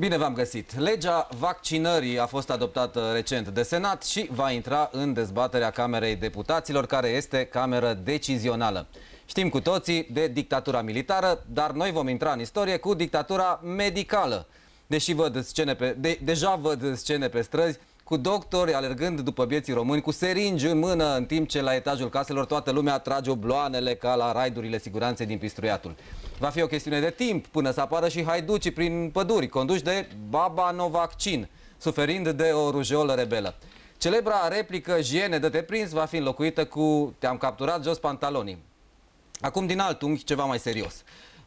Bine v-am găsit! Legea vaccinării a fost adoptată recent de Senat și va intra în dezbaterea Camerei Deputaților, care este cameră decizională. Știm cu toții de dictatura militară, dar noi vom intra în istorie cu dictatura medicală. Deși văd scene pe, de, deja văd scene pe străzi cu doctori alergând după vieții români, cu seringi în mână, în timp ce la etajul caselor toată lumea trage obloanele ca la raidurile siguranței din Pistruiatul. Va fi o chestiune de timp până să apară și haiducii prin păduri, conduși de Baba Novaccin, suferind de o rujeolă rebelă. Celebra replică Jiene de te prins va fi înlocuită cu Te-am capturat jos pantalonii. Acum din alt unghi ceva mai serios.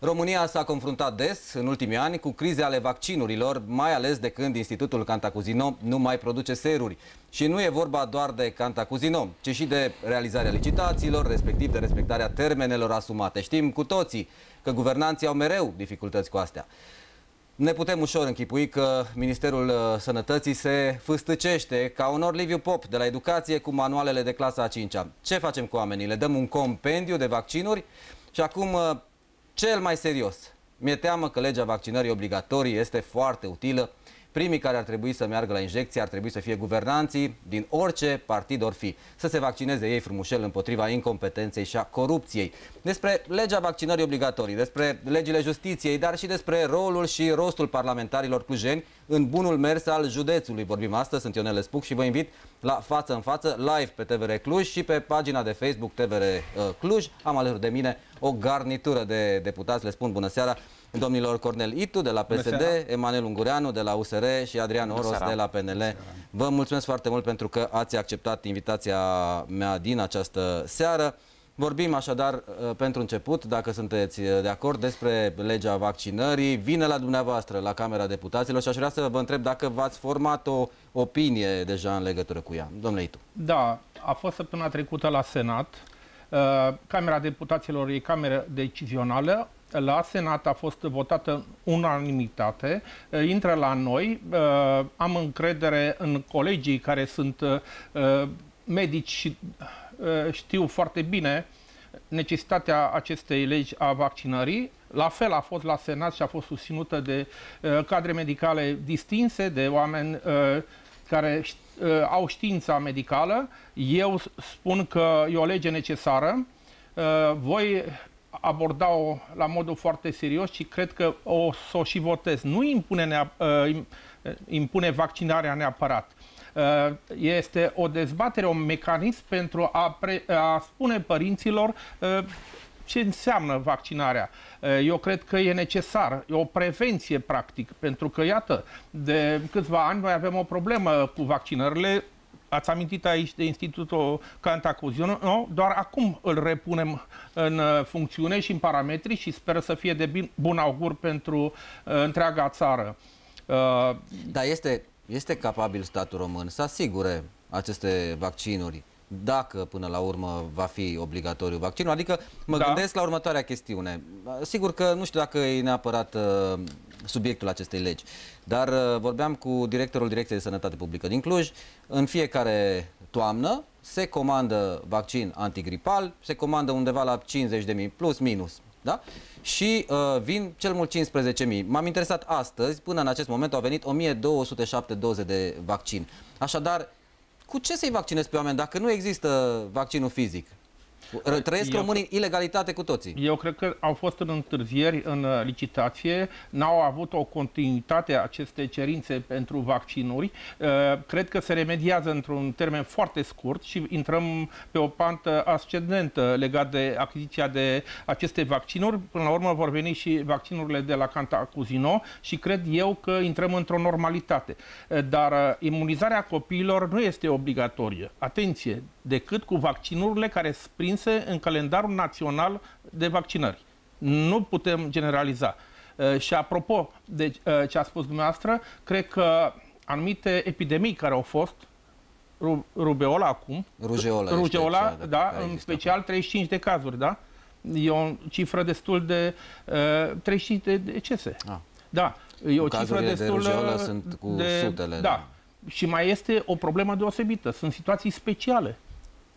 România s-a confruntat des în ultimii ani cu crize ale vaccinurilor, mai ales de când Institutul Cantacuzino nu mai produce seruri. Și nu e vorba doar de Cantacuzino, ci și de realizarea licitațiilor, respectiv de respectarea termenelor asumate. Știm cu toții că guvernanții au mereu dificultăți cu astea. Ne putem ușor închipui că Ministerul uh, Sănătății se fâstăcește ca un Liviu Pop de la educație cu manualele de clasa a 5-a. Ce facem cu oamenii? Le dăm un compendiu de vaccinuri și acum uh, cel mai serios. Mi-e teamă că legea vaccinării obligatorii este foarte utilă Primii care ar trebui să meargă la injecție ar trebui să fie guvernanții din orice partid or fi, să se vaccineze ei frumușel împotriva incompetenței și a corupției. Despre legea vaccinării obligatorii, despre legile justiției, dar și despre rolul și rostul parlamentarilor clujeni în bunul mers al județului. Vorbim astăzi, sunt Ionel Spuc și vă invit la față în față, live pe TVR Cluj și pe pagina de Facebook TVR uh, Cluj. Am alături de mine o garnitură de deputați, le spun bună seara domnilor Cornel Itu de la PSD, Emanuel Ungureanu de la USR și Adrian Oros de la PNL. Vă mulțumesc foarte mult pentru că ați acceptat invitația mea din această seară. Vorbim așadar uh, pentru început, dacă sunteți uh, de acord, despre legea vaccinării. Vine la dumneavoastră, la Camera Deputaților și aș vrea să vă întreb dacă v-ați format o opinie deja în legătură cu ea. Domnule Itu. Da, a fost săptămâna trecută la Senat. Uh, Camera Deputaților e cameră decizională la Senat a fost votată unanimitate, uh, intră la noi. Uh, am încredere în colegii care sunt uh, medici și știu foarte bine necesitatea acestei legi a vaccinării. La fel a fost la Senat și a fost susținută de cadre medicale distinse, de oameni care au știința medicală. Eu spun că e o lege necesară. Voi aborda-o la modul foarte serios și cred că o să o și votez. Nu impune, nea, uh, impune vaccinarea neapărat. Uh, este o dezbatere, un mecanism pentru a, pre, a spune părinților uh, ce înseamnă vaccinarea. Eu cred că e necesar, e o prevenție practic, pentru că, iată, de câțiva ani noi avem o problemă cu vaccinările, ați amintit aici de Institutul Cantacuzio, nu? doar acum îl repunem în uh, funcțiune și în parametri și sper să fie de bun augur pentru uh, întreaga țară. Uh, da, este, este capabil statul român să asigure aceste vaccinuri dacă până la urmă va fi obligatoriu vaccinul. Adică mă da. gândesc la următoarea chestiune. Sigur că nu știu dacă e neapărat uh, subiectul acestei legi, dar uh, vorbeam cu directorul Direcției de Sănătate Publică din Cluj. În fiecare toamnă se comandă vaccin antigripal, se comandă undeva la 50.000 plus minus. Da? Și uh, vin cel mult 15.000. M-am interesat astăzi, până în acest moment au venit 1207 doze de vaccin. Așadar, cu ce să-i vaccinezi pe oameni dacă nu există vaccinul fizic? Trăiesc eu, românii ilegalitate cu toții. Eu cred că au fost în întârzieri în uh, licitație, n-au avut o continuitate aceste cerințe pentru vaccinuri. Uh, cred că se remediază într-un termen foarte scurt și intrăm pe o pantă ascendentă legat de achiziția de aceste vaccinuri. Până la urmă vor veni și vaccinurile de la Cantacuzino și cred eu că intrăm într-o normalitate. Uh, dar imunizarea copiilor nu este obligatorie. Atenție, decât cu vaccinurile care sunt prinse în calendarul național de vaccinări. Nu putem generaliza. Uh, și apropo de uh, ce a spus dumneavoastră, cred că anumite epidemii care au fost, rubeola acum, rujeola, rujeola da, în special 35 de cazuri, da? E o cifră destul de uh, 35 de decese. Ah. Da, e o cifră destul de rujeolă sunt cu de, sutele. Da. da. Și mai este o problemă deosebită. Sunt situații speciale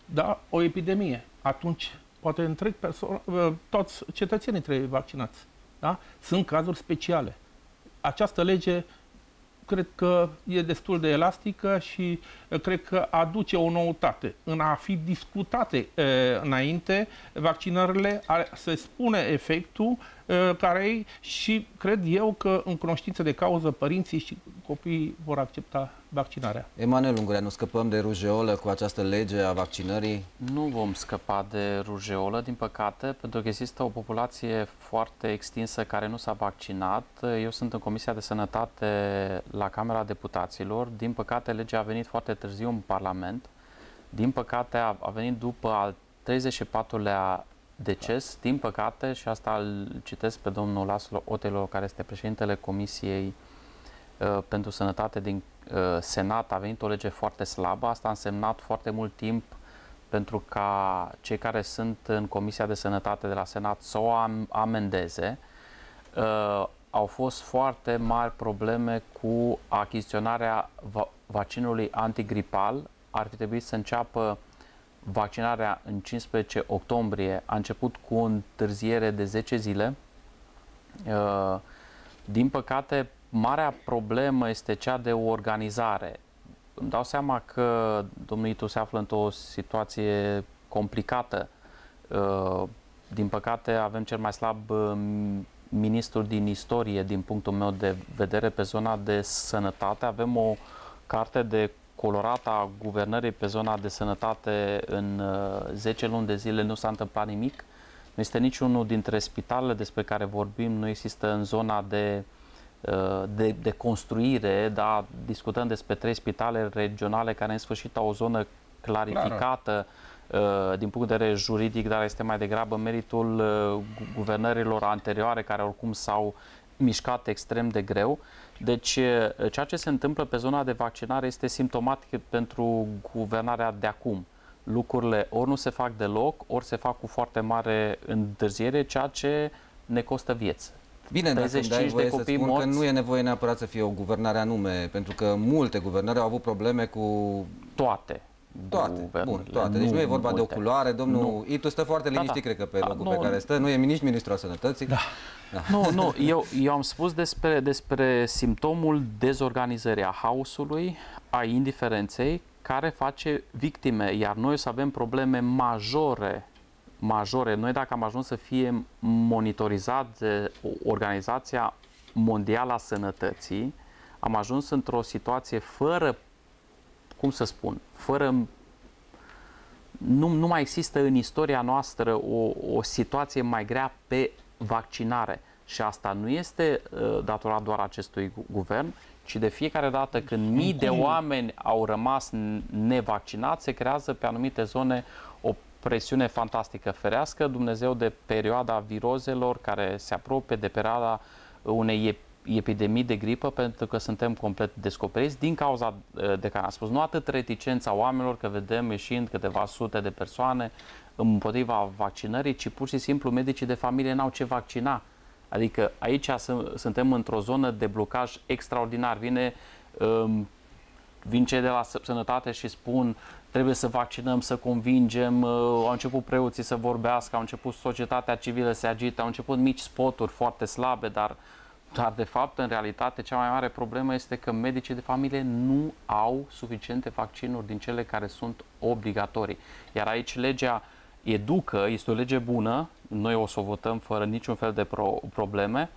da, o epidemie, atunci poate întreg uh, toți cetățenii trebuie vaccinați. Da? Sunt cazuri speciale. Această lege cred că e destul de elastică și uh, cred că aduce o noutate. În a fi discutate uh, înainte, vaccinările, se spune efectul care e și cred eu că în cunoștință de cauză părinții și copiii vor accepta vaccinarea. Emanuel Ungurea, scăpăm de rujeolă cu această lege a vaccinării? Nu vom scăpa de rujeolă, din păcate, pentru că există o populație foarte extinsă care nu s-a vaccinat. Eu sunt în Comisia de Sănătate la Camera Deputaților. Din păcate, legea a venit foarte târziu în Parlament. Din păcate, a, a venit după al 34-lea deces, din păcate, și asta îl citesc pe domnul Laslo Otelo, care este președintele Comisiei uh, pentru Sănătate din uh, Senat, a venit o lege foarte slabă. Asta a însemnat foarte mult timp pentru ca cei care sunt în Comisia de Sănătate de la Senat să o am, amendeze. Uh, au fost foarte mari probleme cu achiziționarea va vaccinului antigripal. Ar fi trebuit să înceapă vaccinarea în 15 octombrie. A început cu o întârziere de 10 zile. Uh, din păcate, marea problemă este cea de organizare. Îmi dau seama că domnul Itu se află într-o situație complicată. Uh, din păcate, avem cel mai slab uh, ministru din istorie, din punctul meu de vedere, pe zona de sănătate. Avem o carte de colorată a guvernării pe zona de sănătate în 10 luni de zile nu s-a întâmplat nimic. Nu este niciunul dintre spitalele despre care vorbim, nu există în zona de Uh, de, de construire, da, discutăm despre trei spitale regionale care în sfârșit au o zonă clarificată Clar. Uh, din punct de vedere juridic, dar este mai degrabă meritul uh, guvernărilor anterioare care oricum s-au mișcat extrem de greu. Deci, ceea ce se întâmplă pe zona de vaccinare este simptomatic pentru guvernarea de acum. Lucrurile ori nu se fac deloc, ori se fac cu foarte mare întârziere, ceea ce ne costă vieți. Bine, dacă îmi dai voie să spun morți. că nu e nevoie neapărat să fie o guvernare anume, pentru că multe guvernări au avut probleme cu... Toate. Toate, Guvern... bun, toate. Deci nu, nu e vorba multe. de o culoare. Domnul nu. Itu stă foarte liniștit, da, da. cred că, pe da, locul nu, pe care stă. Nu e nici ministrul sănătății. Da. da. Nu, nu, eu, eu am spus despre, despre simptomul dezorganizării, a haosului, a indiferenței, care face victime, iar noi o să avem probleme majore majore. Noi dacă am ajuns să fie monitorizat de Organizația Mondială a Sănătății, am ajuns într-o situație fără, cum să spun, fără nu, nu mai există în istoria noastră o, o situație mai grea pe vaccinare. Și asta nu este uh, datorat doar acestui guvern, ci de fiecare dată când mii de oameni au rămas nevaccinați, se creează pe anumite zone o presiune fantastică. Ferească Dumnezeu de perioada virozelor care se apropie de perioada unei epidemii de gripă pentru că suntem complet descoperiți din cauza uh, de care am spus. Nu atât reticența oamenilor că vedem ieșind câteva sute de persoane împotriva vaccinării, ci pur și simplu medicii de familie n-au ce vaccina. Adică aici suntem într-o zonă de blocaj extraordinar. Vine um, vin cei de la sănătate și spun trebuie să vaccinăm, să convingem, uh, au început preoții să vorbească, au început societatea civilă să se agite, au început mici spoturi foarte slabe, dar, dar de fapt, în realitate, cea mai mare problemă este că medicii de familie nu au suficiente vaccinuri din cele care sunt obligatorii. Iar aici legea educă, este o lege bună, noi o să o votăm fără niciun fel de pro- probleme,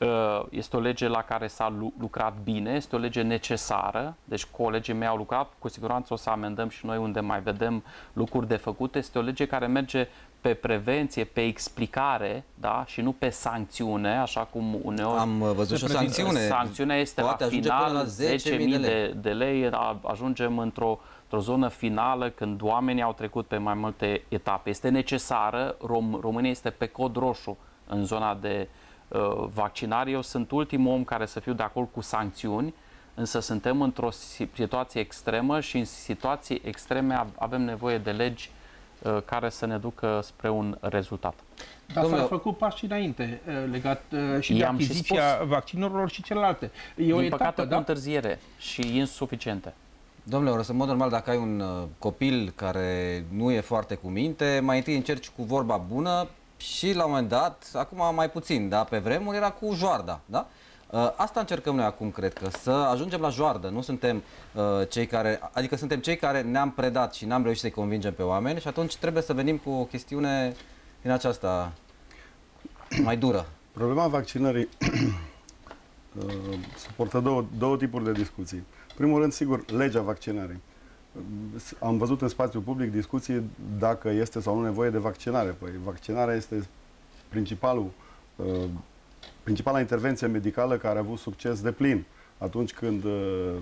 Uh, este o lege la care s-a lucrat bine, este o lege necesară, deci colegii mei au lucrat, cu siguranță o să amendăm și noi unde mai vedem lucruri de făcut. Este o lege care merge pe prevenție, pe explicare, da, și nu pe sancțiune, așa cum uneori... Am văzut și o sancțiune. Sancțiunea este Poate la final, la 10.000 de lei. de lei, ajungem într-o într-o zonă finală când oamenii au trecut pe mai multe etape. Este necesară, Rom- România este pe cod roșu în zona de Uh, vaccinare. Eu sunt ultimul om care să fiu de acord cu sancțiuni, însă suntem într-o situație extremă și în situații extreme avem nevoie de legi uh, care să ne ducă spre un rezultat. Dar s-au făcut pași înainte uh, legat și de achiziția și vaccinurilor și celelalte. E Din o etapă, păcate, da? cu întârziere și insuficiente. Domnule Orăs, în mod normal, dacă ai un copil care nu e foarte cu minte, mai întâi încerci cu vorba bună și la un moment dat, acum mai puțin, da, pe vremuri era cu joarda, da? Uh, asta încercăm noi acum, cred că, să ajungem la joardă. Nu suntem uh, cei care, adică suntem cei care ne-am predat și n-am reușit să-i convingem pe oameni și atunci trebuie să venim cu o chestiune din aceasta mai dură. Problema vaccinării suportă două, două tipuri de discuții. Primul rând, sigur, legea vaccinării. Am văzut în spațiul public discuții dacă este sau nu nevoie de vaccinare. Păi vaccinarea este principalul, uh, principala intervenție medicală care a avut succes de plin atunci când uh,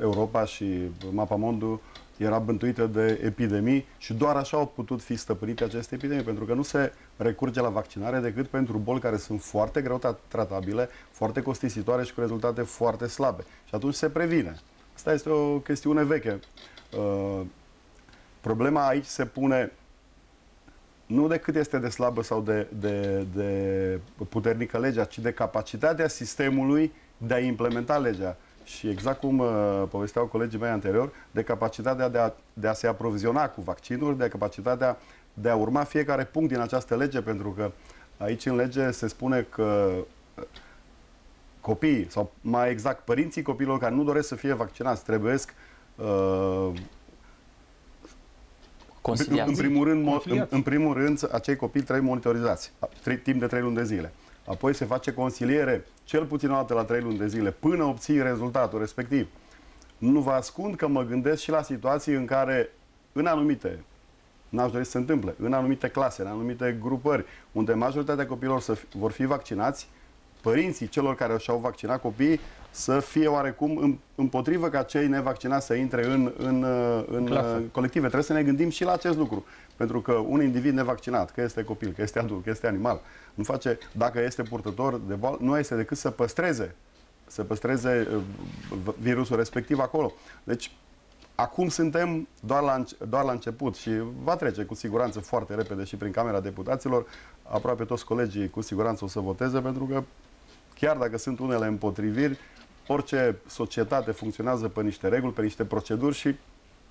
Europa și Mapamondul era bântuită de epidemii și doar așa au putut fi stăpânite aceste epidemii, pentru că nu se recurge la vaccinare decât pentru boli care sunt foarte greu tratabile, foarte costisitoare și cu rezultate foarte slabe. Și atunci se previne. Asta este o chestiune veche. Uh, problema aici se pune nu de cât este de slabă sau de, de, de puternică legea, ci de capacitatea sistemului de a implementa legea. Și exact cum uh, povesteau colegii mei anterior, de capacitatea de a, de a se aproviziona cu vaccinuri, de capacitatea de a urma fiecare punct din această lege, pentru că aici în lege se spune că uh, copiii, sau mai exact părinții copiilor care nu doresc să fie vaccinați, trebuiesc uh, în primul, rând, în, în primul rând, acei copii trebuie monitorizați timp de 3 luni de zile. Apoi se face consiliere cel puțin o dată la 3 luni de zile până obții rezultatul respectiv. Nu vă ascund că mă gândesc și la situații în care în anumite n-aș dori să se întâmple, în anumite clase, în anumite grupări, unde majoritatea copiilor să vor fi vaccinați, părinții celor care și-au vaccinat copiii să fie oarecum împotrivă ca cei nevaccinați să intre în, în, în colective. Trebuie să ne gândim și la acest lucru. Pentru că un individ nevaccinat, că este copil, că este adult, că este animal, nu face, dacă este purtător de boală, nu este decât să păstreze să păstreze uh, virusul respectiv acolo. Deci, acum suntem doar la, doar la început și va trece cu siguranță foarte repede și prin Camera Deputaților. Aproape toți colegii cu siguranță o să voteze pentru că chiar dacă sunt unele împotriviri, orice societate funcționează pe niște reguli, pe niște proceduri și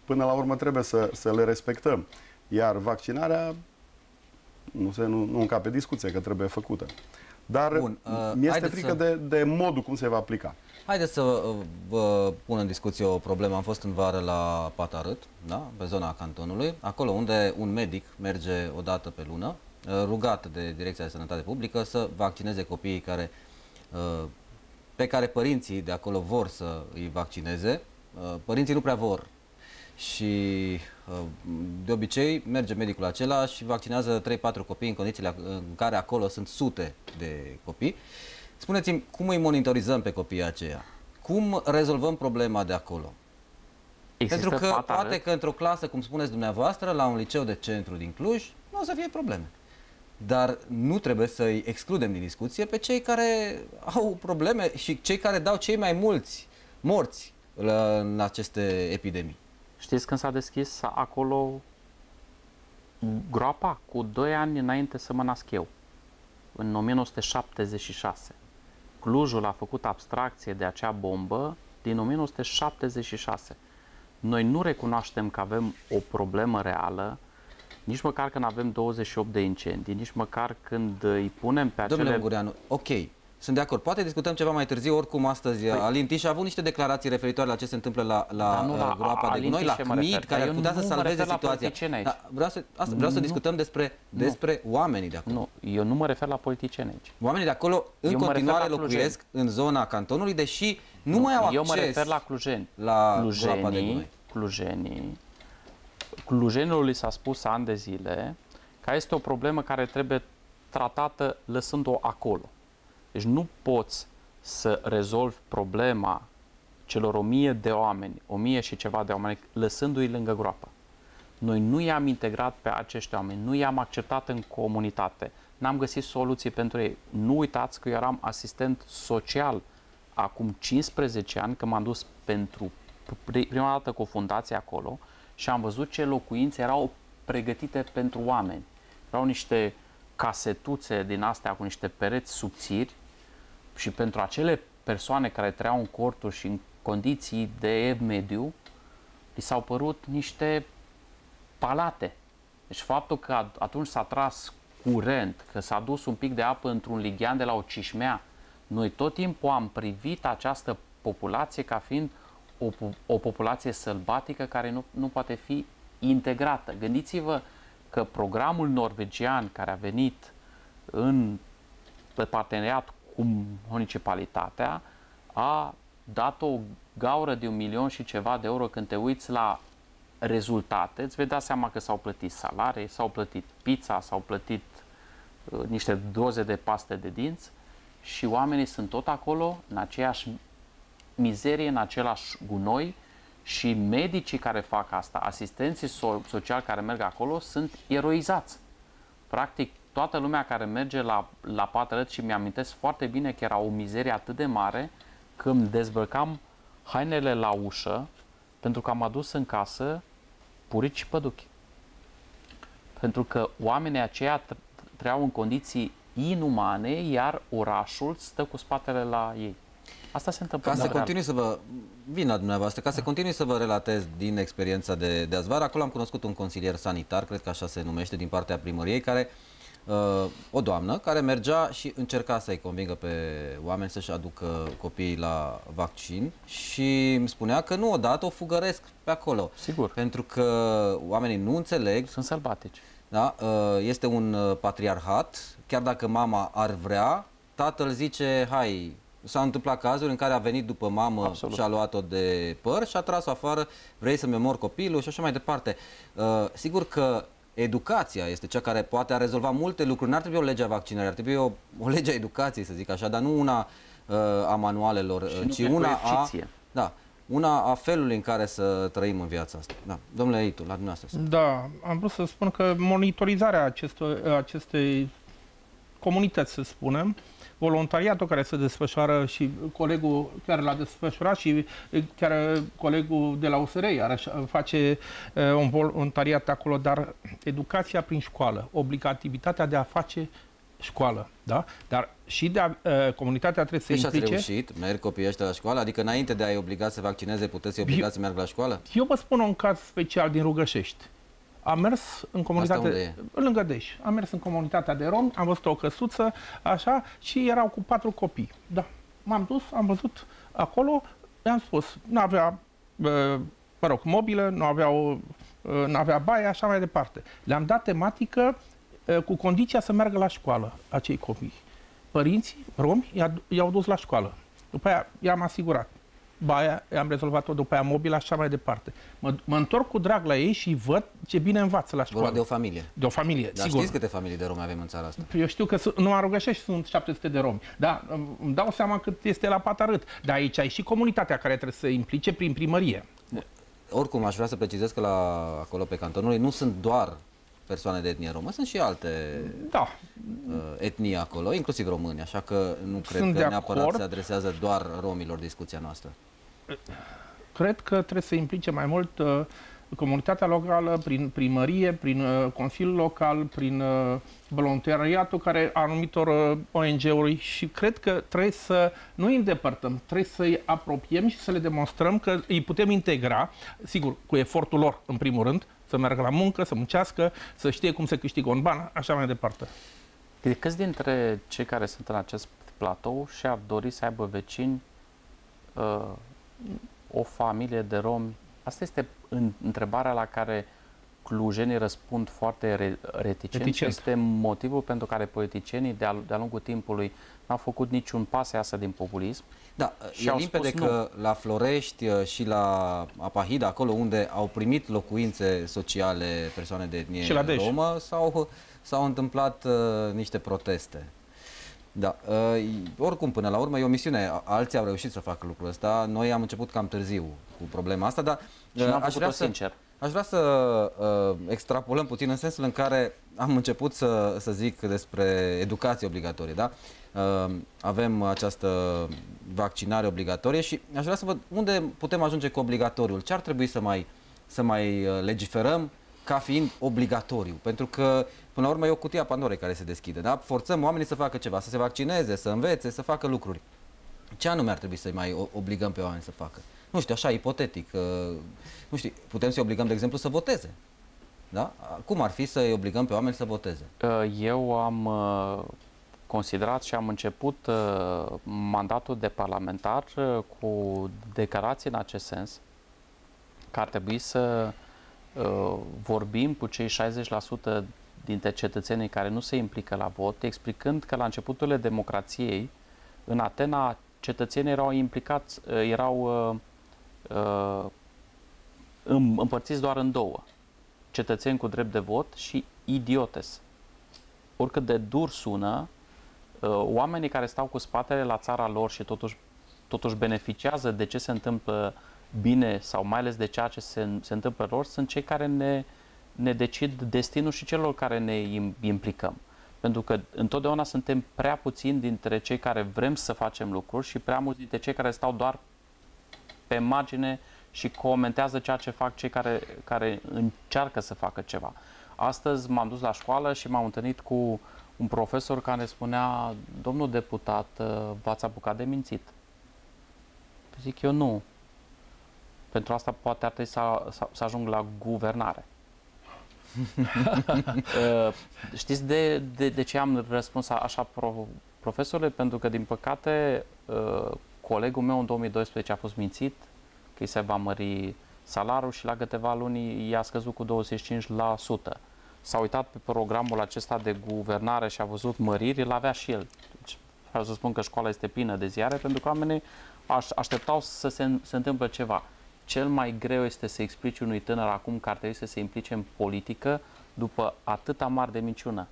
până la urmă trebuie să, să le respectăm. Iar vaccinarea nu, se, nu, nu încape discuție că trebuie făcută. Dar Bun, uh, mi-este frică să... de, de modul cum se va aplica. Haideți să uh, vă pun în discuție o problemă. Am fost în vară la Patarât, da? pe zona cantonului, acolo unde un medic merge o dată pe lună, uh, rugat de Direcția de Sănătate Publică să vaccineze copiii care, uh, pe care părinții de acolo vor să îi vaccineze. Părinții nu prea vor și uh, de obicei merge medicul acela și vaccinează 3-4 copii în condițiile în care acolo sunt sute de copii. Spuneți-mi, cum îi monitorizăm pe copiii aceia? Cum rezolvăm problema de acolo? Există Pentru că patare. poate că într-o clasă, cum spuneți dumneavoastră, la un liceu de centru din Cluj, nu o să fie probleme. Dar nu trebuie să-i excludem din discuție pe cei care au probleme și cei care dau cei mai mulți morți în aceste epidemii. Știți când s-a deschis acolo groapa? Cu 2 ani înainte să mă nasc eu, în 1976. Clujul a făcut abstracție de acea bombă din 1976. Noi nu recunoaștem că avem o problemă reală, nici măcar când avem 28 de incendii, nici măcar când îi punem pe acele... Domnule Ungureanu, ok, sunt de acord. Poate discutăm ceva mai târziu, oricum astăzi păi, Alin Tiș a avut niște declarații referitoare la ce se întâmplă la, la, nu, la groapa de gunoi, la CMIT, care ar putea să salveze situația. Da, vreau să, asta, vreau să discutăm despre, despre oamenii de acolo. Nu, eu nu mă refer la politicieni aici. Oamenii de acolo în eu continuare locuiesc în zona cantonului, deși nu, nu mai au acces Eu mă refer la clujeni. La clujenii, groapa de gunoi. Clujenii, clujenilor li s-a spus ani de zile că este o problemă care trebuie tratată lăsând-o acolo. Deci nu poți să rezolvi problema celor o mie de oameni, o mie și ceva de oameni, lăsându-i lângă groapă. Noi nu i-am integrat pe acești oameni, nu i-am acceptat în comunitate, n-am găsit soluții pentru ei. Nu uitați că eu eram asistent social acum 15 ani, când m-am dus pentru prima dată cu o fundație acolo și am văzut ce locuințe erau pregătite pentru oameni. Erau niște casetuțe din astea cu niște pereți subțiri și pentru acele persoane care trăiau în corturi și în condiții de ev mediu, li s-au părut niște palate. Deci faptul că atunci s-a tras curent, că s-a dus un pic de apă într-un lighean de la o cișmea, Noi tot timpul am privit această populație ca fiind o, o populație sălbatică care nu, nu poate fi integrată. Gândiți-vă că programul norvegian care a venit în pe parteneriat cu municipalitatea a dat o gaură de un milion și ceva de euro când te uiți la rezultate, îți vei da seama că s-au plătit salarii, s-au plătit pizza, s-au plătit uh, niște doze de paste de dinți și oamenii sunt tot acolo, în aceeași mizerie, în același gunoi și medicii care fac asta, asistenții so- sociali care merg acolo, sunt eroizați. Practic, toată lumea care merge la, la Patrăt și mi-amintesc foarte bine că era o mizerie atât de mare când dezbrăcam hainele la ușă pentru că am adus în casă purici și păduchi. Pentru că oamenii aceia trăiau în condiții inumane, iar orașul stă cu spatele la ei. Asta se întâmplă. Ca să continui să vă vin la dumneavoastră, ca să continui să vă relatez din experiența de, de azvar, acolo am cunoscut un consilier sanitar, cred că așa se numește, din partea primăriei, care uh, o doamnă care mergea și încerca să-i convingă pe oameni să-și aducă copiii la vaccin și îmi spunea că nu odată o fugăresc pe acolo. Sigur. Pentru că oamenii nu înțeleg. Sunt sălbatici. Da? Uh, este un uh, patriarhat, chiar dacă mama ar vrea, tatăl zice, hai, S-au întâmplat cazuri în care a venit după mamă Absolut. și a luat-o de păr și a tras-o afară, vrei să-mi omor copilul și așa mai departe. Uh, sigur că educația este cea care poate a rezolva multe lucruri. N-ar trebui o lege a vaccinării, ar trebui o, o lege a educației, să zic așa, dar nu una uh, a manualelor, uh, ci una a, da, una a felului în care să trăim în viața asta. Da. Domnule Eitu, la dumneavoastră. Da, am vrut să spun că monitorizarea acestor, acestei comunități, să spunem, voluntariatul care se desfășoară și colegul care l-a desfășurat și chiar colegul de la USR iar face un voluntariat acolo, dar educația prin școală, obligativitatea de a face școală, da? Dar și de a, uh, comunitatea trebuie să deci implice... ați reușit? Merg copiii ăștia la școală? Adică înainte de a-i obliga să vaccineze, puteți să-i obligați să meargă la școală? Eu vă spun un caz special din Rugășești. Am mers în comunitatea, lângă Deș, am mers în comunitatea de romi, am văzut o căsuță, așa, și erau cu patru copii. Da, m-am dus, am văzut acolo, i-am spus, nu avea, mă rog, mobilă, nu aveau, nu avea baie, așa mai departe. Le-am dat tematică cu condiția să meargă la școală acei copii. Părinții romi i-au dus la școală. După aia i-am asigurat baia, am rezolvat-o după aia mobil, așa mai departe. Mă, mă întorc cu drag la ei și văd ce bine învață la școală. Vorba de o familie. De o familie, Dar sigur. știți câte familii de romi avem în țara asta? Eu știu că nu am Rugășești sunt 700 de romi. Da, îmi dau seama cât este la Patarât. Dar aici ai și comunitatea care trebuie să implice prin primărie. Oricum, aș vrea să precizez că la acolo pe cantonului nu sunt doar persoane de etnie romă, sunt și alte da. uh, etnii acolo, inclusiv români, așa că nu cred sunt că neapărat acord. se adresează doar romilor discuția noastră. Cred că trebuie să implice mai mult uh, comunitatea locală, prin primărie, prin uh, Consiliul Local, prin uh, voluntariatul care anumitor uh, ONG-uri și cred că trebuie să nu îi îndepărtăm, trebuie să-i apropiem și să le demonstrăm că îi putem integra, sigur, cu efortul lor, în primul rând, să meargă la muncă, să muncească, să știe cum se câștigă un ban, așa mai departe. De câți dintre cei care sunt în acest platou și-ar dori să aibă vecini uh, o familie de romi? Asta este în, întrebarea la care clujenii răspund foarte re, reticent. reticent. Este motivul pentru care politicienii de-a, de lungul timpului n-au făcut niciun pas iasă din populism. Da, și e limpede că nu. la Florești uh, și la Apahida, acolo unde au primit locuințe sociale persoane de etnie și la romă, s-au, s-au întâmplat uh, niște proteste. Da, uh, oricum, până la urmă, e o misiune. Alții au reușit să facă lucrul ăsta. Noi am început cam târziu cu problema asta, dar și uh, aș vrea să, sincer. Aș vrea să uh, extrapolăm puțin în sensul în care am început să, să zic despre educație obligatorie. Da? Uh, avem această vaccinare obligatorie și aș vrea să văd unde putem ajunge cu obligatoriul. Ce ar trebui să mai, să mai uh, legiferăm ca fiind obligatoriu? Pentru că, până la urmă, e o cutie a Pandorei care se deschide. Da? Forțăm oamenii să facă ceva, să se vaccineze, să învețe, să facă lucruri. Ce anume ar trebui să mai obligăm pe oameni să facă? Nu știu, așa, ipotetic. Uh, nu știu, putem să-i obligăm, de exemplu, să voteze. Da? Cum ar fi să-i obligăm pe oameni să voteze? Uh, eu am uh, considerat și am început uh, mandatul de parlamentar uh, cu declarații în acest sens că ar trebui să uh, vorbim cu cei 60% dintre cetățenii care nu se implică la vot, explicând că la începuturile democrației, în Atena, cetățenii erau implicați, uh, erau uh, uh, împărțiți doar în două. Cetățeni cu drept de vot și idiotes. Oricât de dur sună, uh, oamenii care stau cu spatele la țara lor și totuși, totuși beneficiază de ce se întâmplă bine sau mai ales de ceea ce se, se întâmplă lor, sunt cei care ne, ne decid destinul și celor care ne implicăm. Pentru că întotdeauna suntem prea puțini dintre cei care vrem să facem lucruri și prea mulți dintre cei care stau doar pe margine și comentează ceea ce fac cei care, care încearcă să facă ceva. Astăzi m-am dus la școală și m-am întâlnit cu un profesor care spunea, domnul deputat, v-ați apucat de mințit? Zic eu nu. Pentru asta poate ar trebui să, să, să ajung la guvernare. Uh, știți de, de, de ce am răspuns așa, pro, profesorule? Pentru că, din păcate, uh, colegul meu în 2012 a fost mințit că îi se va mări salariul și la câteva luni i-a scăzut cu 25%. S-a uitat pe programul acesta de guvernare și a văzut măriri, îl avea și el. Deci, vreau să spun că școala este plină de ziare pentru că oamenii așteptau să se, se întâmple ceva cel mai greu este să explici unui tânăr acum că ar trebui să se implice în politică după atâta mare de minciună.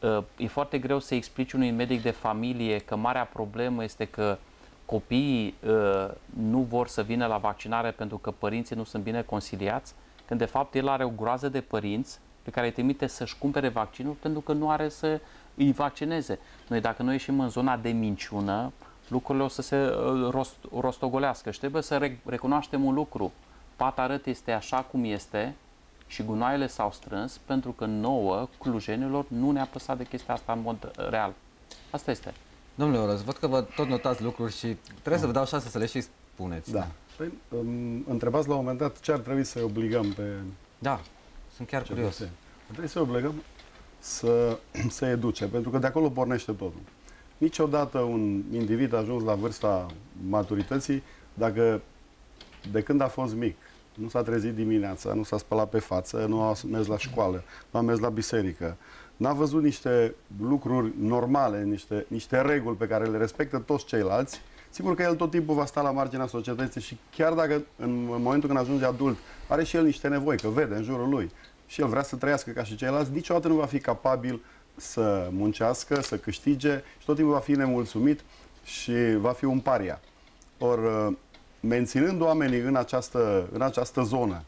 Uh, e foarte greu să explici unui medic de familie că marea problemă este că copiii uh, nu vor să vină la vaccinare pentru că părinții nu sunt bine conciliați, când de fapt el are o groază de părinți pe care îi trimite să-și cumpere vaccinul pentru că nu are să îi vaccineze. Noi dacă noi ieșim în zona de minciună, lucrurile o să se uh, rost, rostogolească și trebuie să recunoaștem un lucru. Pata Rât este așa cum este și gunoaiele s-au strâns pentru că nouă, clujenilor, nu ne-a păsat de chestia asta în mod uh, real. Asta este. Domnule Oroz, văd că vă tot notați lucruri și trebuie da. să vă dau șansa să le și spuneți. Da. Păi, um, întrebați la un moment dat ce ar trebui să obligăm pe... Da, sunt chiar curios. Trebuie să obligăm să se educe, pentru că de acolo pornește totul. Niciodată un individ a ajuns la vârsta maturității dacă de când a fost mic nu s-a trezit dimineața, nu s-a spălat pe față, nu a mers la școală, nu a mers la biserică, n-a văzut niște lucruri normale, niște, niște reguli pe care le respectă toți ceilalți, sigur că el tot timpul va sta la marginea societății și chiar dacă în momentul când ajunge adult are și el niște nevoi, că vede în jurul lui și el vrea să trăiască ca și ceilalți, niciodată nu va fi capabil să muncească, să câștige și tot timpul va fi nemulțumit și va fi un paria. Ori, uh, menținând oamenii în această, în această zonă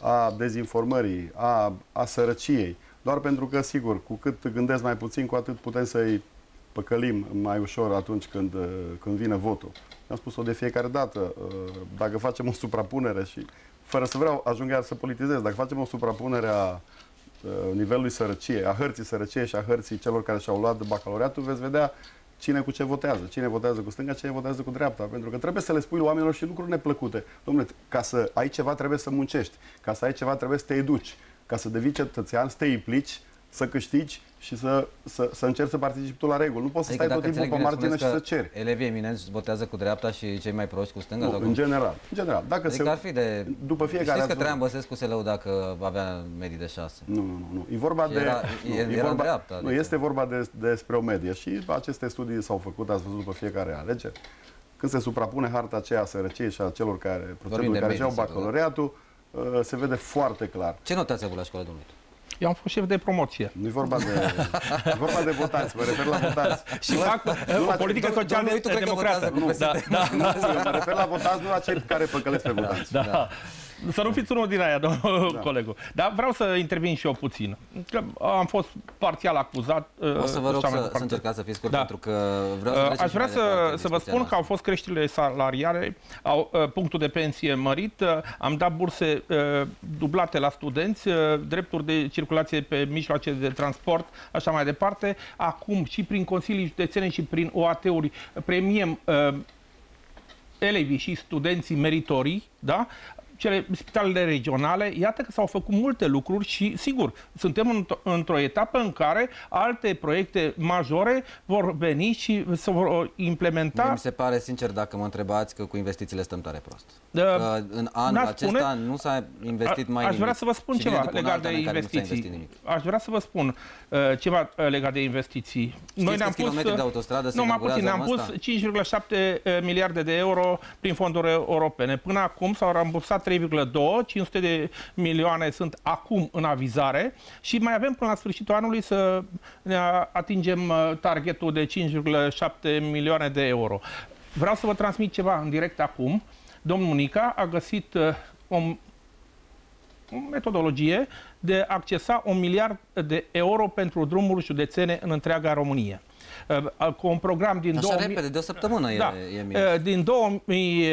a dezinformării, a, a sărăciei, doar pentru că, sigur, cu cât gândesc mai puțin, cu atât putem să-i păcălim mai ușor atunci când, uh, când vine votul. Am spus-o de fiecare dată, uh, dacă facem o suprapunere și, fără să vreau, ajung iar să politizez, dacă facem o suprapunere a Uh, nivelului sărăciei, a hărții sărăciei și a hărții celor care și-au luat bacalaureatul, veți vedea cine cu ce votează. Cine votează cu stânga, cine votează cu dreapta. Pentru că trebuie să le spui oamenilor și lucruri neplăcute. Domnule, ca să ai ceva trebuie să muncești. Ca să ai ceva trebuie să te educi. Ca să devii cetățean, să te implici, să câștigi și să, să, să încerci să participi tu la reguli. Nu poți adică să stai tot timpul pe margine și să ceri. Elevii eminenți votează cu dreapta și cei mai proști cu stânga? Nu, în general. În general. Dacă adică se, ar fi de... După fiecare Știți că Traian Băsescu se lăuda că avea medii de 6. Nu, nu, nu. nu. E vorba de... Era, nu, e, era vorba, dreapta. Adică. Nu, este vorba de, despre o medie și aceste studii s-au făcut, ați văzut după fiecare alegere. Când se suprapune harta aceea a sărăciei și a celor care, care și-au bacalaureatul, uh, se vede foarte clar. Ce notați a avut la școală, domnule? Eu am fost șef de promoție. Nu e vorba de, e vorba de votanți, mă refer la votanți. Și fac o politică social-democrată. Nu, da, da. Nu, mă refer la votanți, nu la cei care păcălesc pe votanți. Da. da. Să nu fiți unul din aia, domnul da. colegul. Dar vreau să intervin și eu puțin. Că am fost parțial acuzat. O să vă rog să, să încercați să fiți scurt, da. pentru că vreau să Aș vrea să, să vă spun noastră. că au fost creșterile salariare, au uh, punctul de pensie mărit, uh, am dat burse uh, dublate la studenți, drepturi de circulație pe mijloace de transport, așa mai departe. Acum și prin consilii județene și prin OAT-uri premiem elevii și studenții meritorii, da? Cele spitalele regionale, iată că s-au făcut multe lucruri și, sigur, suntem într-o etapă în care alte proiecte majore vor veni și se vor implementa. Mie mi se pare, sincer, dacă mă întrebați, că cu investițiile stăm tare prost. Uh, în anul acesta spune, nu s-a investit mai Aș nimic. vrea să vă spun ceva legat de investiții. Aș vrea să vă spun uh, ceva uh, legat de investiții. Știți Noi ne-am pus de autostradă se mai puțin, ne-am pus 5,7 uh, miliarde de euro prin fonduri europene. Până acum s-au rambursat 3,2, 500 de milioane sunt acum în avizare și mai avem până la sfârșitul anului să ne atingem uh, targetul de 5,7 milioane de euro. Vreau să vă transmit ceva în direct acum. Domnul Nica a găsit uh, o, o metodologie de a accesa un miliard de euro pentru drumuri județene în întreaga Românie uh, cu un program din Așa 2000... repede, de o săptămână da, e, e Din 2000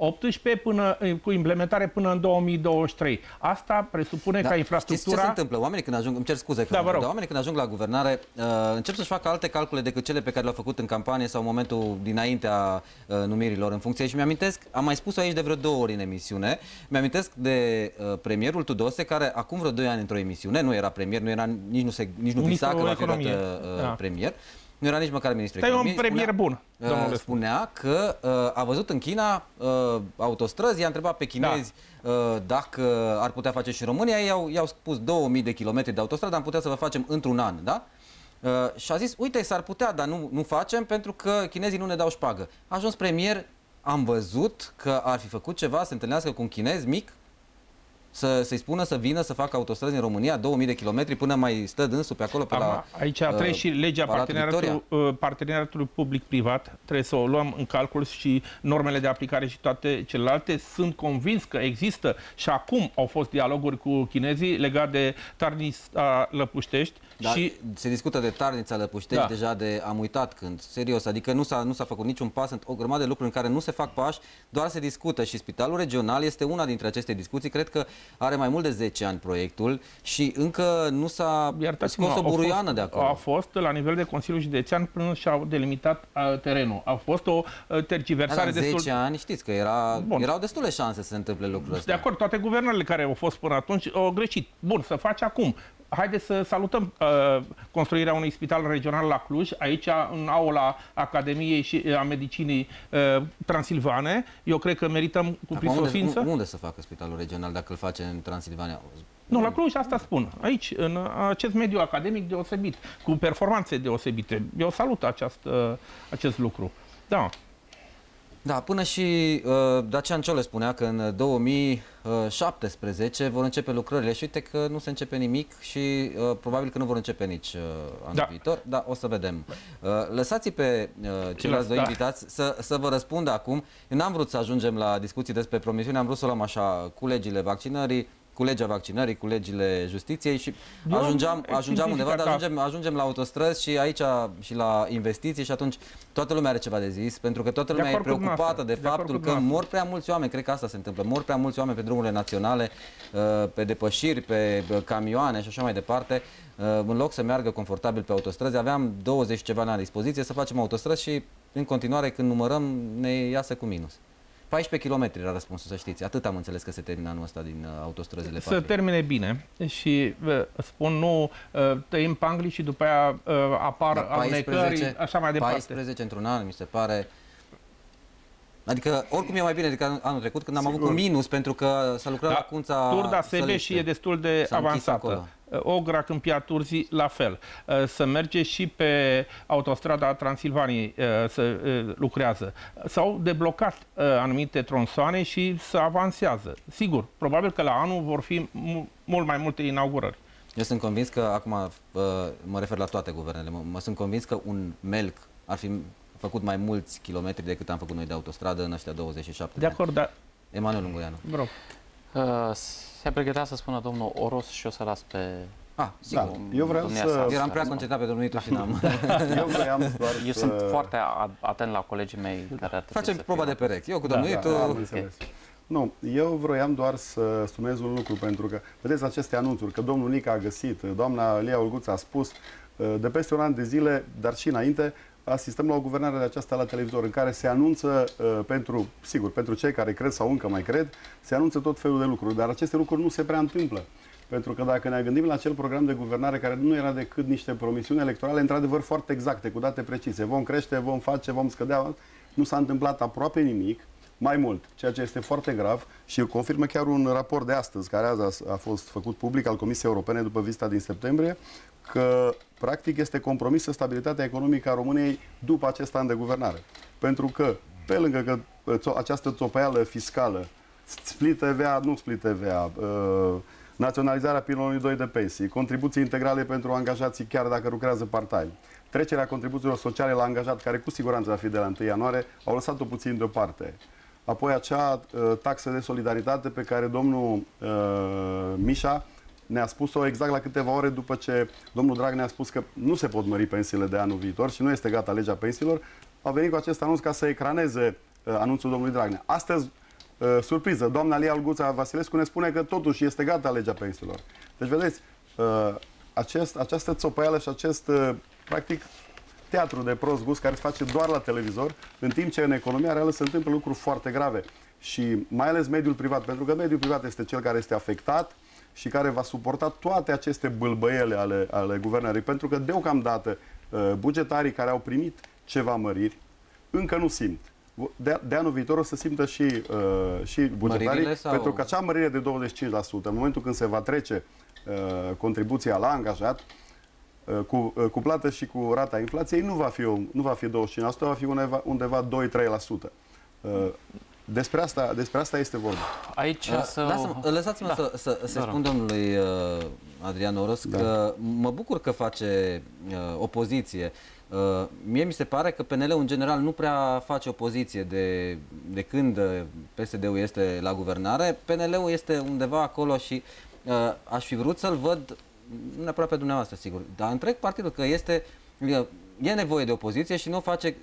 18 până, cu implementare până în 2023. Asta presupune da, ca infrastructura... ce se întâmplă? Oamenii când ajung, îmi cer scuze, că da, dar oamenii când ajung la guvernare uh, încep să-și facă alte calcule decât cele pe care le-au făcut în campanie sau în momentul dinaintea uh, numirilor în funcție. Și mi-amintesc, am mai spus aici de vreo două ori în emisiune, mi-amintesc de uh, premierul Tudose, care acum vreo 2 ani într-o emisiune, nu era premier, nu era, nici nu, se, nici nu visa că va fi dat uh, da. premier, nu era nici măcar ministru Dar e un premier bun, uh, domnule. Spunea că uh, a văzut în China uh, autostrăzi, i-a întrebat pe chinezi da. uh, dacă ar putea face și România, i-au, i-au spus 2000 de kilometri de autostradă, am putea să vă facem într-un an, da? Uh, și a zis, uite, s-ar putea, dar nu, nu facem pentru că chinezii nu ne dau șpagă. A ajuns premier, am văzut că ar fi făcut ceva, să întâlnească cu un chinez mic, să, să-i spună să vină să facă autostrăzi în România, 2000 de kilometri, până mai stă dânsul pe acolo, pe Am, la Aici uh, trebuie și legea parteneriatului, uh, parteneriatului public-privat, trebuie să o luăm în calcul și normele de aplicare și toate celelalte. Sunt convins că există și acum au fost dialoguri cu chinezii legate de Tarnista Lăpuștești, dar și... se discută de Tarnița Lăpuștești da. deja de am uitat când, serios, adică nu s-a, nu s-a făcut niciun pas, sunt o grămadă de lucruri în care nu se fac pași, doar se discută și Spitalul Regional este una dintre aceste discuții, cred că are mai mult de 10 ani proiectul și încă nu s-a scos o buruiană fost, de acolo. A fost la nivel de Consiliu Județean până și-au delimitat uh, terenul. A fost o uh, tergiversare da, destul... 10 ani, știți că era, erau destule șanse să se întâmple lucrurile astea. De acord, toate guvernările care au fost până atunci au greșit. Bun, să faci acum haideți să salutăm uh, construirea unui spital regional la Cluj, aici în aula Academiei și uh, a Medicinii uh, Transilvane. Eu cred că merităm cu prisosință. Unde, unde să facă spitalul regional dacă îl face în Transilvania? Nu, la Cluj asta spun. Aici, în acest mediu academic deosebit, cu performanțe deosebite. Eu salut acest, uh, acest lucru. Da. Da, până și uh, Dacian Ciole spunea că în 2017 vor începe lucrările și uite că nu se începe nimic și uh, probabil că nu vor începe nici uh, anul da. viitor, dar o să vedem. Uh, lăsați pe uh, ceilalți doi da. invitați să, să vă răspundă acum. Eu n-am vrut să ajungem la discuții despre promisiune, am vrut să luăm așa cu legile vaccinării, cu legea vaccinării, cu legile justiției și Eu ajungeam, ajungeam undeva, dar ajungem, ajungem la autostrăzi și aici și la investiții și atunci toată lumea are ceva de zis, pentru că toată lumea e preocupată de, de faptul că mor prea mulți oameni, cred că asta se întâmplă, mor prea mulți oameni pe drumurile naționale, uh, pe depășiri, pe camioane și așa mai departe, uh, în loc să meargă confortabil pe autostrăzi, aveam 20 ceva la dispoziție să facem autostrăzi și în continuare când numărăm ne iasă cu minus. 14 km era răspunsul, să știți. Atât am înțeles că se termină anul ăsta din uh, autostrăzile Să termine bine și uh, spun nu uh, tăim pangli și după aia uh, apar da, 14, alunecări, așa mai departe. 14 într-un an, mi se pare... Adică oricum e mai bine decât anul trecut când am Sigur. avut cu minus pentru că s-a lucrat da, la Cunța Turda Sebeș e destul de avansată. Ogra Câmpia Turzii la fel. Uh, să merge și pe autostrada Transilvaniei uh, să uh, lucrează. S-au deblocat anumite tronsoane și să avansează. Sigur, probabil că la anul vor fi mult mai multe inaugurări. Eu sunt convins că, acum mă refer la toate guvernele, mă, mă sunt convins că un melc ar fi făcut mai mulți kilometri decât am făcut noi de autostradă în ăștia 27 de, de acord, dar... Emanuel Ungureanu. Bro. Uh, se pregătea să spună domnul Oros și o să las pe... Ah, sigur. Da. Eu vreau să... Eram prea concentrat pe domnul Itu și n-am... Eu vreau doar Eu să... sunt foarte atent la colegii mei care ar Facem proba de perechi. Eu cu domnul da, Itu... Da, okay. Nu, eu vroiam doar să sumez un lucru, pentru că, vedeți aceste anunțuri, că domnul Nica a găsit, doamna Lia Olguț a spus, de peste un an de zile, dar și înainte, asistăm la o guvernare de aceasta la televizor, în care se anunță uh, pentru, sigur, pentru cei care cred sau încă mai cred, se anunță tot felul de lucruri, dar aceste lucruri nu se prea întâmplă. Pentru că dacă ne gândim la acel program de guvernare care nu era decât niște promisiuni electorale, într-adevăr foarte exacte, cu date precise, vom crește, vom face, vom scădea, nu s-a întâmplat aproape nimic, mai mult, ceea ce este foarte grav și confirmă chiar un raport de astăzi, care azi a, a fost făcut public al Comisiei Europene după vizita din septembrie, că practic este compromisă stabilitatea economică a României după acest an de guvernare. Pentru că, pe lângă că această țopăială fiscală, split TVA, nu split TVA, uh, naționalizarea pilonului 2 de pensii, contribuții integrale pentru angajații chiar dacă lucrează part-time, trecerea contribuțiilor sociale la angajat, care cu siguranță va fi de la 1 ianuarie, au lăsat-o puțin deoparte. Apoi acea uh, taxă de solidaritate pe care domnul uh, Mișa ne-a spus-o exact la câteva ore după ce domnul Drag ne-a spus că nu se pot mări pensiile de anul viitor și nu este gata legea pensiilor, a venit cu acest anunț ca să ecraneze uh, anunțul domnului Dragnea. Astăzi, uh, surpriză, doamna Lia Alguța Vasilescu ne spune că totuși este gata legea pensiilor. Deci, vedeți, uh, acest, această țopăială și acest, uh, practic, teatru de prost gust care se face doar la televizor, în timp ce în economia reală se întâmplă lucruri foarte grave. Și mai ales mediul privat, pentru că mediul privat este cel care este afectat și care va suporta toate aceste bâlbăiele ale, ale guvernării. Pentru că deocamdată uh, bugetarii care au primit ceva măriri încă nu simt. De, de anul viitor o să simtă și, uh, și bugetarii, sau... pentru că acea mărire de 25%, în momentul când se va trece uh, contribuția la angajat, Uh, cu, uh, cuplată și cu rata inflației, nu va fi, o, nu va fi 25%, va fi undeva, undeva 2-3%. Uh, despre asta, despre asta este vorba. Aici uh, să... Lăsați-mă da. să, să, să spun domnului uh, Adrian Oros da. că mă bucur că face uh, opoziție. Uh, mie mi se pare că PNL-ul în general nu prea face opoziție de, de când PSD-ul este la guvernare. PNL-ul este undeva acolo și uh, aș fi vrut să-l văd nu neapărat pe dumneavoastră, sigur, dar întreg partidul că este, e nevoie de opoziție și nu o face,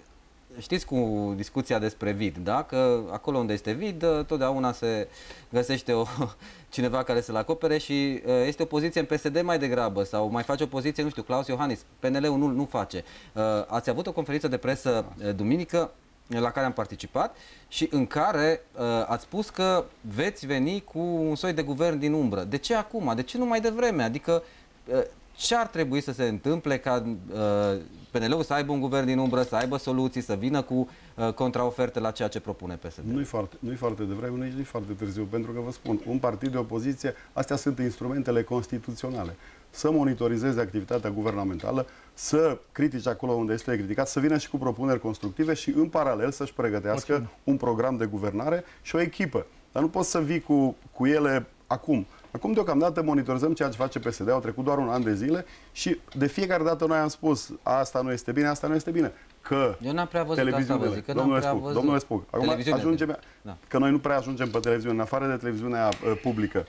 știți cu discuția despre vid, da? Că acolo unde este vid, totdeauna se găsește o, cineva care să-l acopere și uh, este o poziție în PSD mai degrabă sau mai face o poziție, nu știu, Claus Iohannis, PNL-ul nu, nu face. Uh, ați avut o conferință de presă uh, duminică la care am participat și în care uh, ați spus că veți veni cu un soi de guvern din umbră. De ce acum? De ce nu mai devreme? Adică uh, ce ar trebui să se întâmple ca uh, PNL-ul să aibă un guvern din umbră, să aibă soluții, să vină cu uh, contraoferte la ceea ce propune PSD? Nu-i foarte, nu foarte devreme, nici nu foarte târziu, pentru că vă spun, un partid de opoziție, astea sunt instrumentele constituționale. Să monitorizeze activitatea guvernamentală, să critice acolo unde este criticat, să vină și cu propuneri constructive și în paralel să-și pregătească Mulțumim. un program de guvernare și o echipă. Dar nu poți să vii cu, cu ele acum. Acum, deocamdată, monitorizăm ceea ce face PSD. Au trecut doar un an de zile și de fiecare dată noi am spus asta nu este bine, asta nu este bine. Că Eu n-am prea văzut asta, vă zic, că domnule Spuc, văzut. domnule Spuc, acum ajungem, da. că noi nu prea ajungem pe televiziune, în afară de televiziunea uh, publică.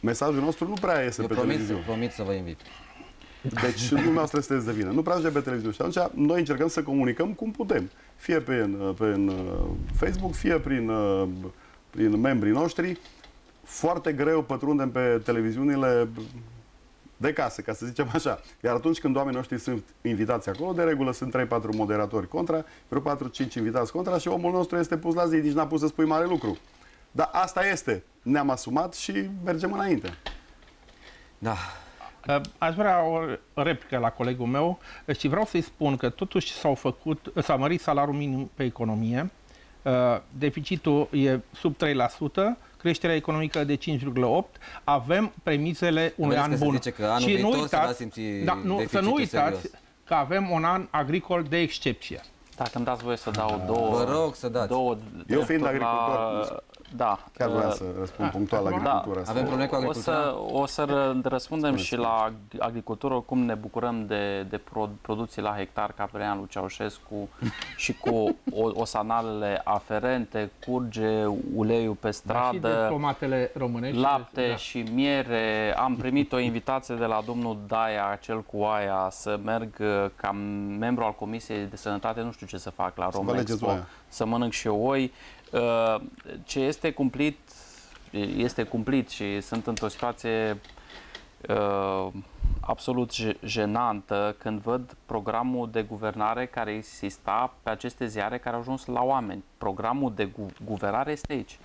Mesajul nostru nu prea iese Eu pe promit, televiziune. promit să vă invit. Deci dumneavoastră sunteți de vină. Nu prea ajunge pe televiziune. Și atunci noi încercăm să comunicăm cum putem. Fie pe, pe în uh, Facebook, fie prin, uh, prin membrii noștri. Foarte greu pătrundem pe televiziunile de casă, ca să zicem așa. Iar atunci când oamenii noștri sunt invitați acolo, de regulă sunt 3-4 moderatori contra, vreo 4-5 invitați contra și omul nostru este pus la zi, nici n-a pus să spui mare lucru. Dar asta este. Ne-am asumat și mergem înainte. Da. Aș vrea o replică la colegul meu și vreau să-i spun că totuși s-au făcut, s-a mărit salariul minim pe economie, deficitul e sub 3%, creșterea economică de 5,8, avem premisele unui an bun. Că și nu uitați, da, nu, să nu uitați serios. că avem un an agricol de excepție. Dacă îmi dați voie să dau două... Vă rog să dați. Două Eu fiind agricultor, la, da. Chiar vreau uh, să răspund uh, punctual la agricultură. Da. Avem probleme cu agricultura? O să, o să răspundem și la agricultură, cum ne bucurăm de, de producții la hectar ca Vrean lui Ceaușescu și cu o, osanalele aferente, curge uleiul pe stradă, da, și tomatele românești. lapte da. și miere. Am primit o invitație de la domnul Daia, cel cu aia, să merg uh, ca membru al Comisiei de Sănătate, nu știu ce să fac la Romexpo, să mănânc și eu oi. Uh, ce este cumplit, este cumplit și sunt într-o situație uh, absolut jenantă când văd programul de guvernare care exista pe aceste ziare care au ajuns la oameni. Programul de gu guvernare este aici.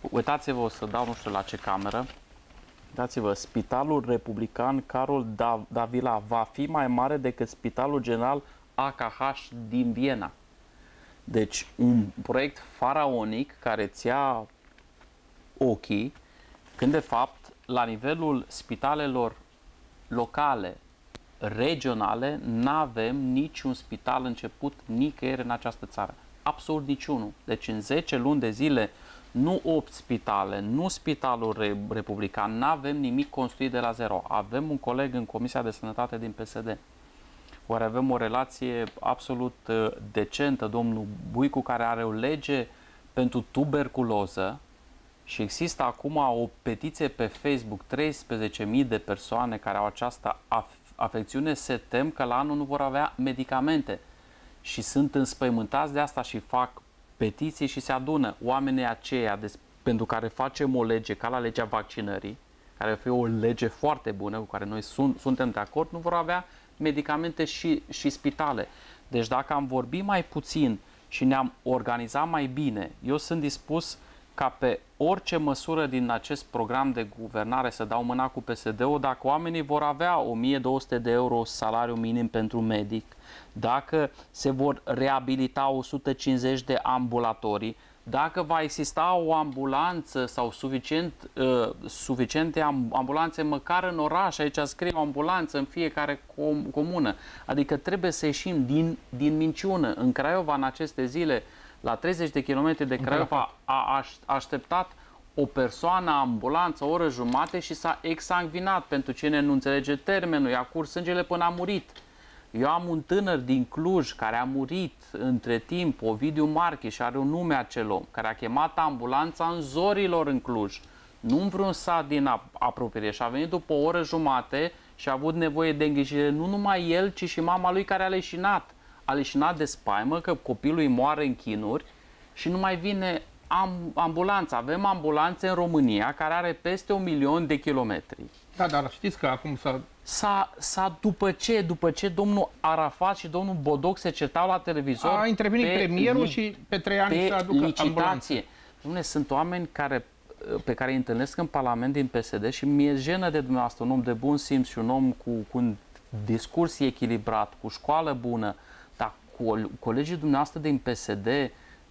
Uitați-vă, o să dau nu știu la ce cameră. Uitați-vă, Spitalul Republican Carol Davila va fi mai mare decât Spitalul General AKH din Viena. Deci, un proiect faraonic care ți ia ochii, când de fapt, la nivelul spitalelor locale, regionale, nu avem niciun spital început nicăieri în această țară. Absolut niciunul. Deci în 10 luni de zile, nu 8 spitale, nu spitalul republican, nu avem nimic construit de la zero. Avem un coleg în Comisia de Sănătate din PSD. Ori avem o relație absolut uh, decentă, domnul Buicu, care are o lege pentru tuberculoză, și există acum o petiție pe Facebook, 13.000 de persoane care au această af- afecțiune se tem că la anul nu vor avea medicamente și sunt înspăimântați de asta și fac petiții și se adună. Oamenii aceia des- pentru care facem o lege ca la legea vaccinării, care fi o lege foarte bună cu care noi sun- suntem de acord, nu vor avea medicamente și, și spitale. Deci dacă am vorbit mai puțin și ne-am organizat mai bine, eu sunt dispus uh, ca pe orice măsură din acest program de guvernare să dau mâna cu PSD-ul, dacă oamenii vor avea 1200 de euro salariu minim pentru medic, dacă se vor reabilita 150 de ambulatorii, dacă va exista o ambulanță sau suficient, uh, suficiente ambulanțe măcar în oraș, aici scrie o ambulanță în fiecare com- comună. Adică trebuie să ieșim din, din minciună. În Craiova, în aceste zile, la 30 de kilometri de Craiova aș așteptat o persoană, ambulanță, o oră jumate și s-a exsanguinat. Pentru cine nu înțelege termenul, i-a curs sângele până a murit. Eu am un tânăr din Cluj care a murit între timp, Ovidiu Marchi, și are un nume acel om, care a chemat ambulanța în zorilor în Cluj, nu în vreun sat din apropiere și a venit după o oră jumate și a avut nevoie de îngrijire nu numai el, ci și mama lui care a leșinat a leșinat de spaimă că copilul îi moare în chinuri și nu mai vine am, ambulanța. Avem ambulanțe în România care are peste un milion de kilometri. Da, dar știți că acum s-a... S-a, s-a după ce? După ce domnul Arafat și domnul Bodoc se certau la televizor... A intervenit premierul și pe trei ani pe să aducă licitație. Dom'le, sunt oameni care pe care îi întâlnesc în Parlament din PSD și mi-e jenă de dumneavoastră, un om de bun simț și un om cu, cu un discurs echilibrat, cu școală bună, colegii dumneavoastră din PSD,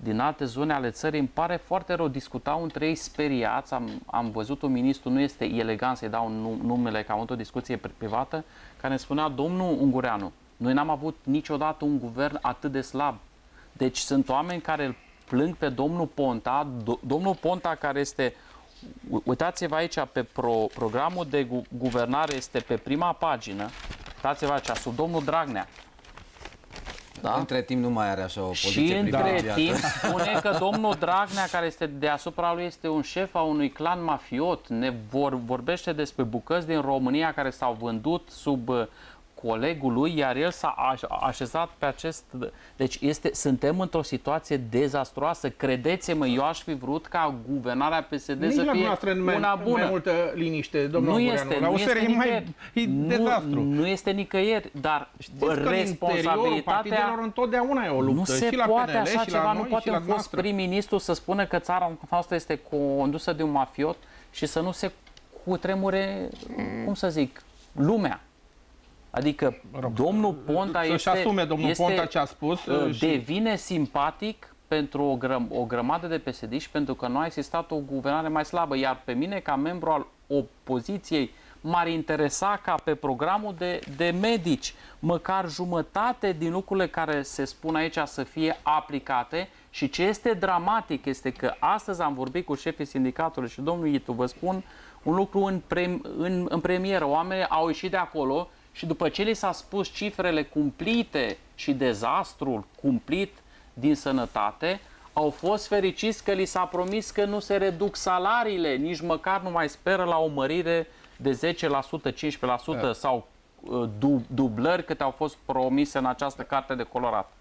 din alte zone ale țării, îmi pare foarte rău. Discutau între ei speriați, am, am văzut un ministru, nu este elegant să-i dau numele, că am avut o discuție privată, care ne spunea, domnul Ungureanu, noi n-am avut niciodată un guvern atât de slab. Deci sunt oameni care îl plâng pe domnul Ponta, do, domnul Ponta care este, uitați-vă aici, pe pro, programul de gu, guvernare este pe prima pagină, uitați-vă aici, sub domnul Dragnea, da? Între timp nu mai are așa o poziție Și între da. timp spune că domnul Dragnea, care este deasupra lui, este un șef a unui clan mafiot. Ne vor, vorbește despre bucăți din România care s-au vândut sub colegul lui, iar el s-a așezat pe acest... Deci este, suntem într-o situație dezastroasă. Credeți-mă, eu aș fi vrut ca guvernarea PSD Nici să fie una bună. mai multă liniște, domnul nu este, la nu este mai e dezastru. Nu, nu este nicăieri, dar Știți responsabilitatea... întotdeauna e o luptă. Nu se și la poate PNL, așa ceva, nu poate un fost prim-ministru să spună că țara noastră este condusă de un mafiot și să nu se cutremure, cum să zic, lumea. Adică Rog, domnul Ponta este, asume domnul este, Ponta ce a spus uh, devine și... simpatic pentru o, grăm, o grămadă de psd și pentru că nu a existat o guvernare mai slabă. Iar pe mine, ca membru al opoziției, m-ar interesa ca pe programul de, de medici, măcar jumătate din lucrurile care se spun aici să fie aplicate și ce este dramatic este că astăzi am vorbit cu șefii sindicatului și domnul Itu, vă spun un lucru în, pre, în, în premieră. Oamenii au ieșit de acolo și după ce li s-a spus cifrele cumplite și dezastrul cumplit din sănătate, au fost fericiți că li s-a promis că nu se reduc salariile, nici măcar nu mai speră la o mărire de 10%, 15% da. sau uh, du dublări câte au fost promise în această carte de colorat.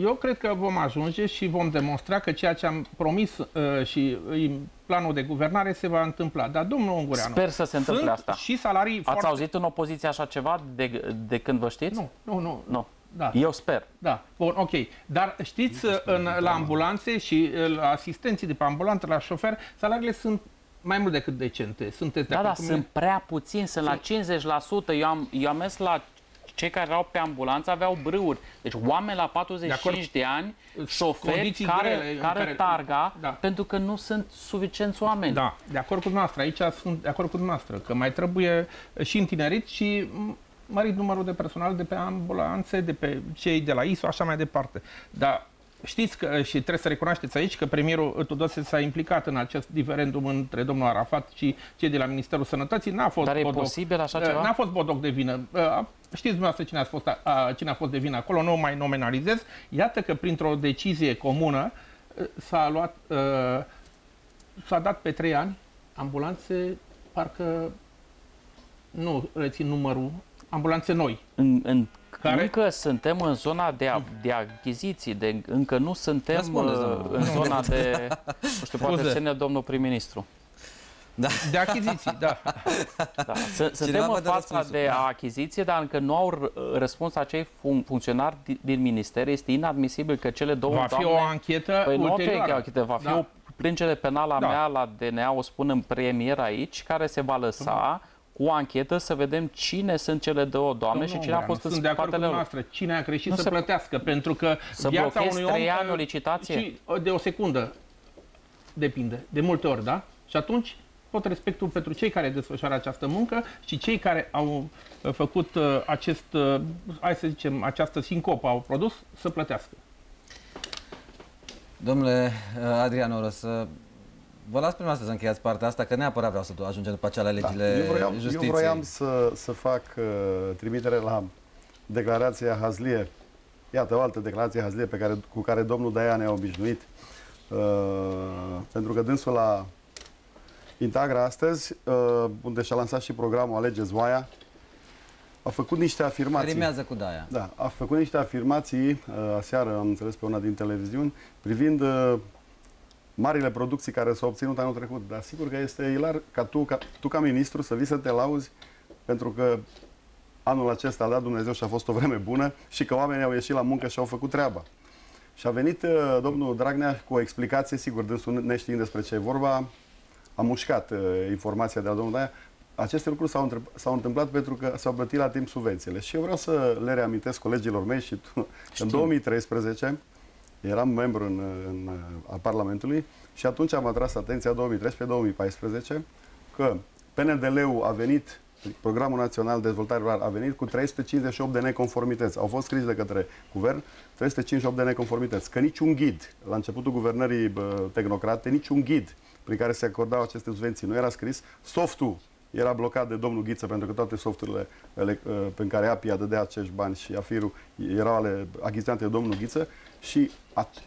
Eu cred că vom ajunge și vom demonstra că ceea ce am promis uh, și uh, planul de guvernare se va întâmpla. Dar, domnul Ungureanu... Sper să se întâmple asta. și salarii Ați foarte... auzit în opoziție așa ceva de, de când vă știți? Nu, nu, nu. Nu. Da. Eu sper. Da, bun, ok. Dar știți, în, la ambulanțe și uh, la asistenții de pe ambulanță, la șofer, salariile sunt mai mult decât decente. Sunteți da, da, sunt prea puțini, sunt la 50%. Eu am, eu am mers la cei care erau pe ambulanță aveau brâuri. Deci oameni la 45 de, de ani, șoferi care, grele, care, care targa, da. pentru că nu sunt suficienți oameni. Da, de acord cu dumneavoastră. Aici sunt de acord cu dumneavoastră, că mai trebuie și întinerit și mărit numărul de personal de pe ambulanțe, de pe cei de la ISO, așa mai departe. Dar Știți că, și trebuie să recunoașteți aici că premierul Tudose s-a implicat în acest diferendum între domnul Arafat și cei de la Ministerul Sănătății. N-a fost Dar bodoc, e posibil așa ceva? N-a fost bodoc de vină. Știți dumneavoastră cine a, fost, cine a fost de vină acolo, nu o mai nominalizez. Iată că printr-o decizie comună s-a luat, s-a dat pe trei ani ambulanțe, parcă nu rețin numărul, ambulanțe noi. În, în care? Încă suntem în zona de, a, de achiziții, de, încă nu suntem uh, în zona de, nu știu, poate ține domnul prim-ministru. Da. De achiziții, da. da. Suntem în fața de achiziție, dar încă nu au răspuns acei fun- funcționari din minister. Este inadmisibil că cele două Va doamne... fi o anchetă păi ulterioară. Nu o anchetă, va fi da. o plângere penală a da. mea la DNA, o spun în premier aici, care se va lăsa cu o anchetă să vedem cine sunt cele două doamne și cine a fost în spatele lor. Noastră. Cine a greșit nu să se... plătească, pentru că să viața unui om... ani o licitație? Și de o secundă depinde, de multe ori, da? Și atunci tot respectul pentru cei care desfășoară această muncă și cei care au uh, făcut uh, acest, uh, hai să zicem, această sincopă, au produs, să plătească. Domnule Adrian Oros, Vă las prima să încheiați partea asta, că neapărat vreau să ajungem după aceea la da. legile da. eu vroiam, justiției. Eu vroiam să, să fac uh, trimitere la declarația Hazlie. Iată, o altă declarație Hazlie pe care, cu care domnul Daia ne-a obișnuit. Uh, pentru că dânsul la Integra astăzi, uh, unde și-a lansat și programul Alegeți Voia, a făcut niște afirmații. Rimează cu Daia. Da, a făcut niște afirmații, uh, aseară am înțeles pe una din televiziuni, privind uh, marile producții care s-au obținut anul trecut. Dar sigur că este ilar ca tu, ca tu ca ministru să vii să te lauzi pentru că anul acesta a dat Dumnezeu și a fost o vreme bună și că oamenii au ieșit la muncă și au făcut treaba. Și a venit uh, domnul Dragnea cu o explicație, sigur, dânsul neștiind despre ce e vorba, a mușcat uh, informația de la domnul Daia. Aceste lucruri s-au, s-au întâmplat pentru că s-au plătit la timp subvențiile. Și eu vreau să le reamintesc colegilor mei și tu, în 2013 eram membru în, în, al Parlamentului și atunci am atras atenția 2013-2014 că PNDL-ul a venit, Programul Național de Dezvoltare Rurală a venit cu 358 de neconformități. Au fost scrise de către guvern 358 de neconformități. Că niciun ghid, la începutul guvernării bă, tehnocrate, niciun ghid prin care se acordau aceste subvenții nu era scris. Softul era blocat de domnul Ghiță pentru că toate softurile pe care API a dădea acești bani și AFIR-ul erau ale achiziționate de domnul Ghiță și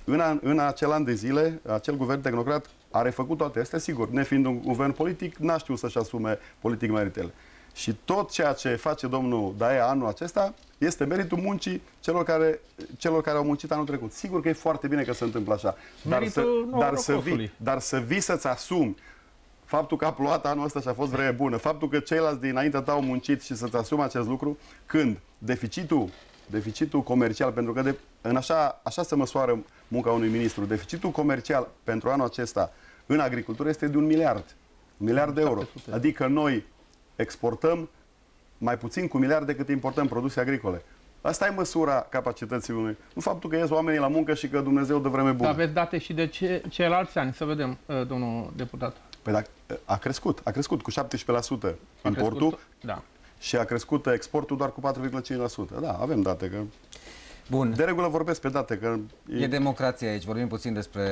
în, în acel an de zile, acel guvern tehnocrat a refăcut toate astea, sigur, nefiind un guvern politic, n-a știut să-și asume politic meritele. Și tot ceea ce face domnul Daia anul acesta este meritul muncii celor care, celor care au muncit anul trecut. Sigur că e foarte bine că se întâmplă așa. Dar să, dar, să vii, dar să vii să-ți asumi faptul că a plouat anul ăsta și a fost vreme bună, faptul că ceilalți dinainte ta au muncit și să-ți asumi acest lucru, când deficitul deficitul comercial, pentru că de, în așa, așa se măsoară munca unui ministru, deficitul comercial pentru anul acesta în agricultură este de un miliard. Un miliard de euro. Adică noi exportăm mai puțin cu miliard decât importăm produse agricole. Asta e măsura capacității unui. Nu faptul că ies oamenii la muncă și că Dumnezeu dă vreme bună. Aveți date și de ce, ceilalți ani, să vedem, uh, domnul deputat. Păi dacă, a crescut, a crescut cu 17% a importul. Crescut, da și a crescut exportul doar cu 4,5%. Da, avem date. Că... Bun. De regulă vorbesc pe date. Că e... e democrație aici. Vorbim puțin despre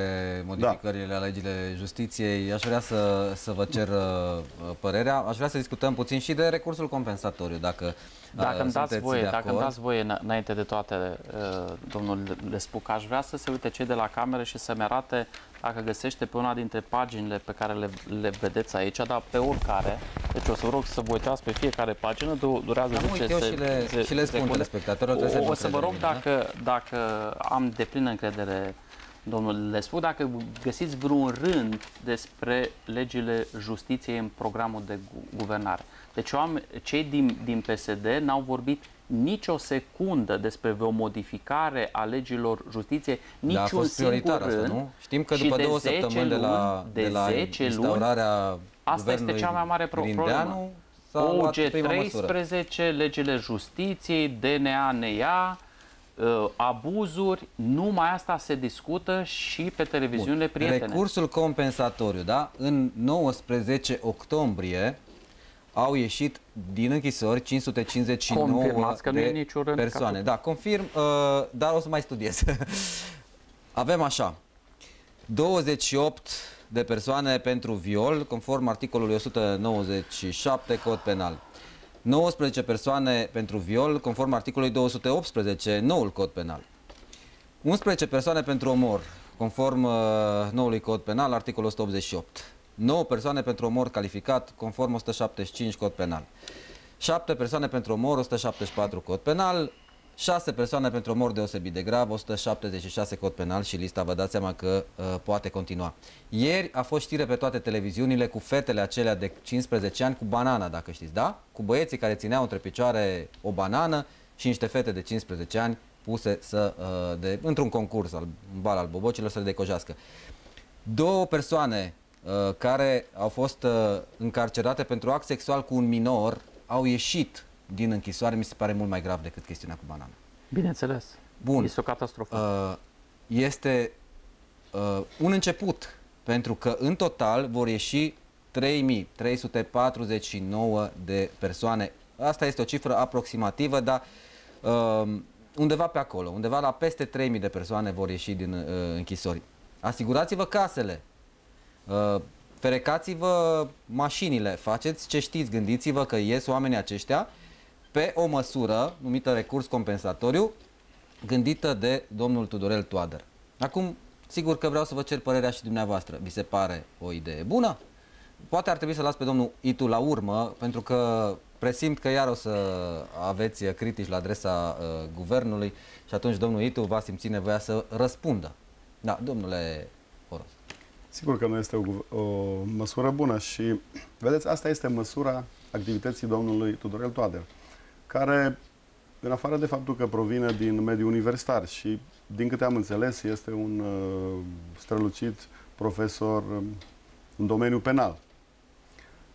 modificările da. la legile justiției. Aș vrea să, să vă cer uh, părerea. Aș vrea să discutăm puțin și de recursul compensatoriu. Dacă Dacă îmi dați voie, dacă îmi dați voie înainte de toate, uh, domnul Lespuc, aș vrea să se uite cei de la cameră și să-mi arate dacă găsește pe una dintre paginile pe care le, le vedeți aici, dar pe oricare. Deci o să vă rog să vă uitați pe fiecare pagină, durează 10 secunde. și le, și le spun telespectatorilor. O, o să vă rog dacă, dacă am deplină încredere domnul Lescu, dacă găsiți vreun rând despre legile justiției în programul de guvernare. Deci eu am, cei din, din PSD n-au vorbit nicio secundă despre vreo modificare a legilor justiției, nici da, a fost un singur rând. Asta, nu? Știm că după două săptămâni de la, de, de la 10 instaurarea luni, Asta este cea mai mare problemă. OG13, legile justiției, DNA ne ia, uh, abuzuri, numai asta se discută și pe televiziunile Bun. prietene. Recursul compensatoriu, da? În 19 octombrie au ieșit din închisori 559 că de nu persoane. Da, confirm, uh, dar o să mai studiez. Avem așa, 28 de persoane pentru viol, conform articolului 197 Cod Penal. 19 persoane pentru viol, conform articolului 218, noul cod penal. 11 persoane pentru omor, conform uh, noului cod penal, articolul 188. 9 persoane pentru omor calificat, conform 175 cod penal. 7 persoane pentru omor, 174 cod penal. 6 persoane pentru omor deosebit de grav, 176 cod penal și lista vă dați seama că uh, poate continua. Ieri a fost știre pe toate televiziunile cu fetele acelea de 15 ani cu banana, dacă știți, da? Cu băieții care țineau între picioare o banană și niște fete de 15 ani puse să, uh, de, într-un concurs, al, un bal al bobocilor, să le decojească. Două persoane uh, care au fost uh, încarcerate pentru act sexual cu un minor au ieșit din închisoare mi se pare mult mai grav decât chestiunea cu banana. Bineînțeles. Bun. Este o catastrofă. Uh, este uh, un început, pentru că în total vor ieși 3349 de persoane. Asta este o cifră aproximativă, dar uh, undeva pe acolo, undeva la peste 3000 de persoane vor ieși din uh, închisori. Asigurați-vă casele. Uh, ferecați-vă mașinile, faceți ce știți, gândiți-vă că ies oamenii aceștia pe o măsură numită recurs compensatoriu gândită de domnul Tudorel Toader. Acum, sigur că vreau să vă cer părerea și dumneavoastră. Vi se pare o idee bună? Poate ar trebui să las pe domnul Itu la urmă, pentru că presimt că iar o să aveți critici la adresa uh, guvernului și atunci domnul Itu va simți nevoia să răspundă. Da, domnule Horos. Sigur că nu este o, o măsură bună și, vedeți, asta este măsura activității domnului Tudorel Toader care, în afară de faptul că provine din mediul universitar și, din câte am înțeles, este un uh, strălucit profesor um, în domeniul penal,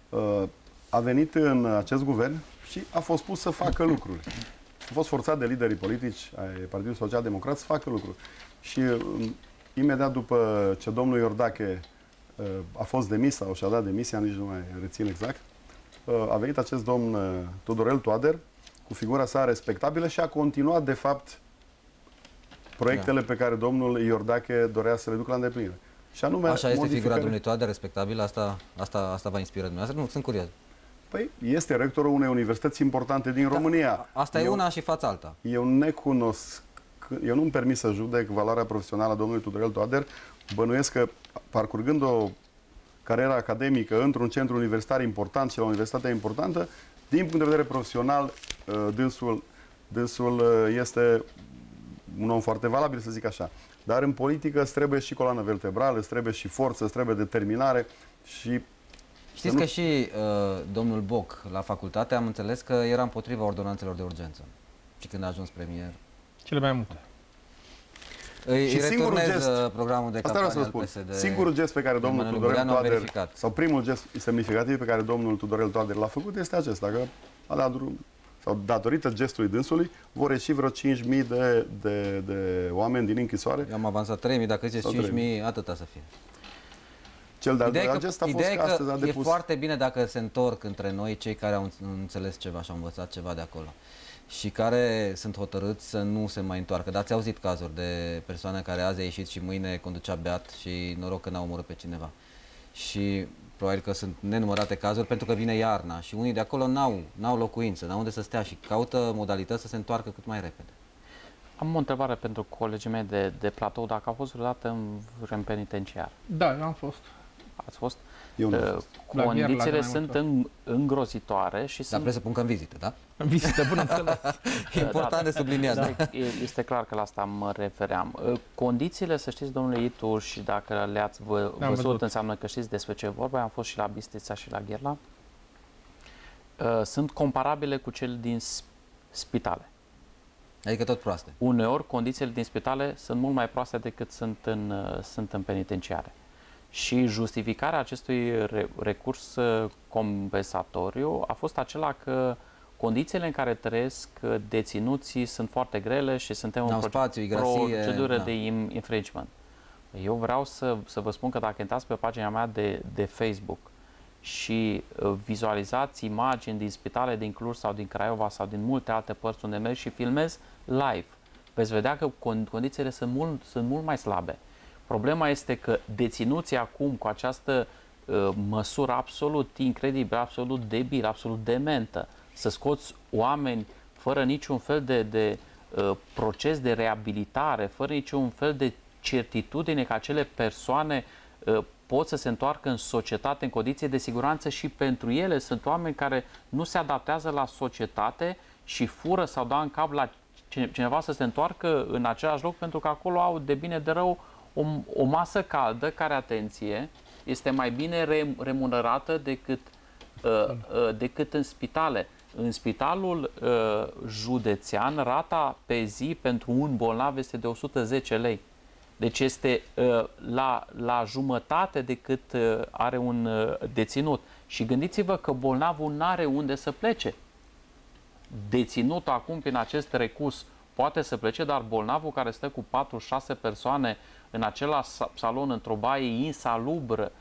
uh, a venit în acest guvern și a fost pus să facă lucruri. A fost forțat de liderii politici ai Partidului Social Democrat să facă lucruri. Și uh, imediat după ce domnul Iordache uh, a fost demis sau și-a dat demisia, nici nu mai rețin exact, uh, a venit acest domn uh, Tudorel Toader, cu figura sa respectabilă și a continuat, de fapt, proiectele da. pe care domnul Iordache dorea să le ducă la îndeplinire. Și anume, Așa este figura domnului Toade respectabilă? Asta, asta, asta va inspira dumneavoastră? Nu, sunt curios. Păi, este rectorul unei universități importante din da, România. Asta eu, e una și fața alta. Eu necunosc, eu nu-mi permis să judec valoarea profesională a domnului Tudorel Toader. Bănuiesc că, parcurgând o carieră academică într-un centru universitar important și la o universitate importantă, din punct de vedere profesional, uh, dânsul, dânsul uh, este un om foarte valabil, să zic așa. Dar în politică îți trebuie și coloană vertebrală, îți trebuie și forță, îți trebuie determinare și Știți că și uh, domnul Boc la facultate am înțeles că era împotriva ordonanțelor de urgență. Și când a ajuns premier. Cele mai multe. Îi, și singurul gest, uh, programul de asta să spun. PSD singurul gest pe care domnul Tudorel Toader, sau primul gest semnificativ pe care domnul Tudorel Toader l-a făcut este acesta, că a dat drum, sau datorită gestului dânsului, vor ieși vreo 5.000 de, de, de oameni din închisoare. Eu am avansat 3.000, dacă ziceți 5.000, atâta să fie. Cel de-al doilea gest a fost că astăzi a depus... E foarte bine dacă se întorc între noi cei care au înțeles ceva și au învățat ceva de acolo și care sunt hotărâți să nu se mai întoarcă. Dar ați auzit cazuri de persoane care azi a ieșit și mâine conducea beat și noroc că n-a omorât pe cineva. și probabil că sunt nenumărate cazuri pentru că vine iarna și unii de acolo n-au, n-au locuință, n-au unde să stea și caută modalități să se întoarcă cât mai repede. Am o întrebare pentru colegii mei de, de platou, dacă au fost vreodată în vreun penitenciar. Da, eu am fost. Ați fost? Eu nu uh, condițiile sunt în, îngrozitoare și Dar sunt... presupun că în vizită, da? În vizită, până înțeles. Important da, de subliniat. Da. Este, este clar că la asta mă refeream. Uh, condițiile, să știți, domnule Itu, și dacă le-ați vă, văzut, văzut, înseamnă că știți despre ce vorba. Am fost și la Bistrița și la Gherla. Uh, sunt comparabile cu cele din spitale. Adică tot proaste. Uneori, condițiile din spitale sunt mult mai proaste decât sunt în, uh, sunt în penitenciare. Și justificarea acestui re recurs uh, compensatoriu a fost acela că condițiile în care trăiesc uh, deținuții sunt foarte grele și suntem în spațiu, procedură da. de infringement. Eu vreau să, să vă spun că dacă intrați pe pagina mea de, de Facebook și vizualizați imagini din spitale din Cluj sau din Craiova sau din multe alte părți unde merg și filmez, live, veți vedea că condițiile sunt mult, sunt mult mai slabe. Problema este că deținuții acum cu această uh, măsură absolut incredibilă, absolut debilă, absolut dementă, să scoți oameni fără niciun fel de, de uh, proces de reabilitare, fără niciun fel de certitudine că acele persoane uh, pot să se întoarcă în societate în condiții de siguranță și pentru ele sunt oameni care nu se adaptează la societate și fură sau dau în cap la cineva să se întoarcă în același loc pentru că acolo au de bine de rău o, o masă caldă care, atenție, este mai bine remunerată decât, uh, uh, decât în spitale. În spitalul uh, județean, rata pe zi pentru un bolnav este de 110 lei. Deci este uh, la, la jumătate decât uh, are un uh, deținut. Și gândiți-vă că bolnavul nu are unde să plece deținut acum prin acest recurs poate să plece, dar bolnavul care stă cu 4-6 persoane în același salon, într-o baie insalubră,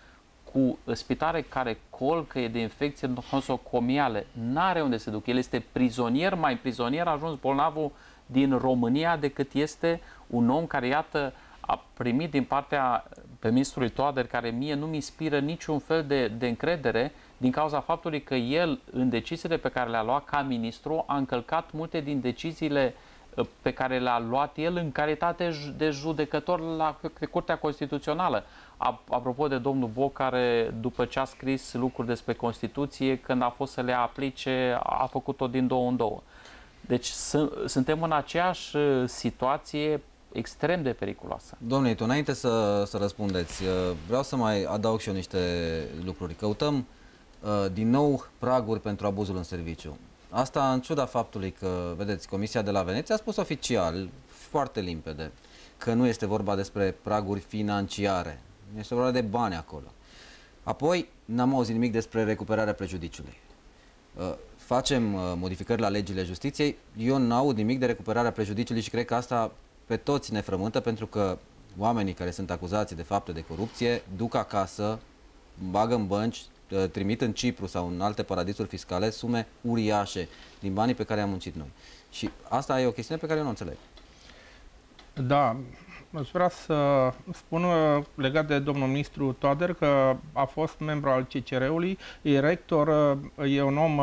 cu spitare care colcă de infecție nosocomiale, n-are unde să duc. El este prizonier, mai prizonier a ajuns bolnavul din România decât este un om care, iată, a primit din partea ministrului Toader, care mie nu mi inspiră niciun fel de, de încredere, din cauza faptului că el, în deciziile pe care le-a luat ca ministru, a încălcat multe din deciziile uh, pe care le-a luat el în calitate de judecător la Curtea Constituțională. Apropo de domnul Boc, care după ce a scris lucruri despre Constituție, când a fost să le aplice, a făcut-o din două în două. Deci suntem în aceeași uh, situație extrem de periculoasă. Domnule, tu înainte să, să răspundeți, uh, vreau să mai adaug și eu niște lucruri. Căutăm Uh, din nou praguri pentru abuzul în serviciu. Asta în ciuda faptului că, vedeți, Comisia de la Veneția a spus oficial, foarte limpede, că nu este vorba despre praguri financiare. Este vorba de bani acolo. Apoi, n-am auzit nimic despre recuperarea prejudiciului. Uh, facem uh, modificări la legile justiției, eu n-aud nimic de recuperarea prejudiciului și cred că asta pe toți ne frământă pentru că oamenii care sunt acuzați de fapte de corupție duc acasă, bagă în bănci Uh, trimit în Cipru sau în alte paradisuri fiscale sume uriașe din banii pe care am muncit noi. Și asta e o chestiune pe care eu nu o înțeleg. Da, aș vrea să spun uh, legat de domnul ministru Toader că a fost membru al CCR-ului, e rector, uh, e un om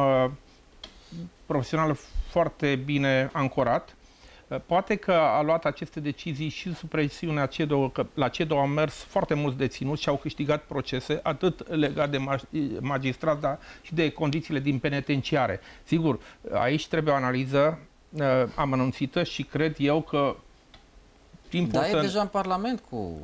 profesional foarte bine ancorat Eh, poate că a luat aceste decizii și sub presiunea CEDO, că la CEDO au mers foarte mulți deținuți și au câștigat procese, atât legat de magistrat, dar și de condițiile din penitenciare. Sigur, aici trebuie o analiză uh, amănunțită și cred eu că timpul Da, să... e deja în Parlament cu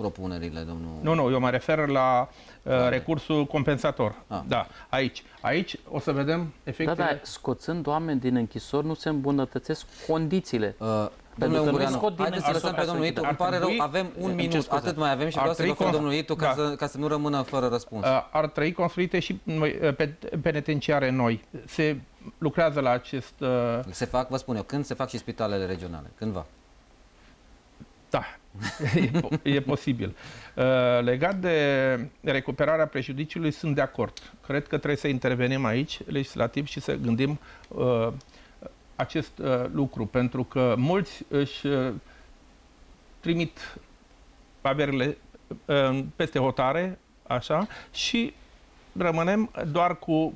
propunerile, domnul... Nu, nu, eu mă refer la uh, recursul compensator. Ah. Da, aici. Aici o să vedem efectele... Da, da, scoțând oameni din închisori nu se îmbunătățesc condițiile. Uh, Domnule Ungureanu, haideți să lăsăm pe domnul Itu. Îmi pare rău, avem un minut, atât mai avem și vreau să vă domnul Itu ca, da. să, ca să nu rămână fără răspuns. Uh, ar trebui construite și noi, uh, pe, penitenciare noi. Se lucrează la acest... Uh... Se fac, vă spun eu, când se fac și spitalele regionale? Cândva? Da, e, e posibil. Uh, legat de recuperarea prejudiciului, sunt de acord. Cred că trebuie să intervenim aici, legislativ, și să gândim uh, acest uh, lucru, pentru că mulți își uh, trimit averile uh, peste hotare, așa, și rămânem doar cu...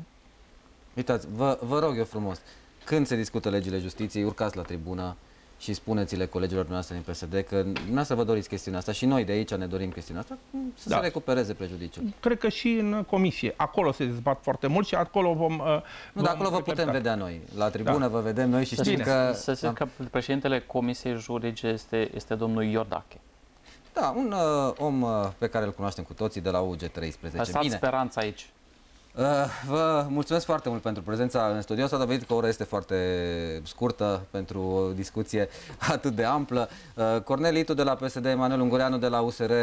Uitați, vă, vă rog eu frumos, când se discută legile justiției, urcați la tribună, și spuneți-le colegilor noastre din PSD că dumneavoastră vă doriți chestiunea asta și noi de aici ne dorim chestiunea asta să da. se recupereze prejudiciul. Cred că și în comisie. Acolo se dezbat foarte mult și acolo vom... Uh, nu, dar acolo vă putem vedea noi. La tribună da. vă vedem noi și știm că... Să zic că președintele Comisiei Juridice este, este domnul Iordache. Da, un uh, om uh, pe care îl cunoaștem cu toții de la UG13. Lăsați speranța aici. Uh, vă mulțumesc foarte mult pentru prezența în studio. S-a dovedit că ora este foarte scurtă pentru o discuție atât de amplă. Uh, Cornel Itu de la PSD, Emanuel Ungureanu de la USR, uh,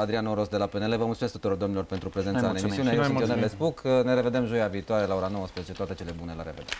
Adrian Oros de la PNL. Vă mulțumesc tuturor domnilor pentru prezența în emisiune. Eu sunt Ionel Lespuc. Ne revedem joia viitoare la ora 19. Toate cele bune. La revedere!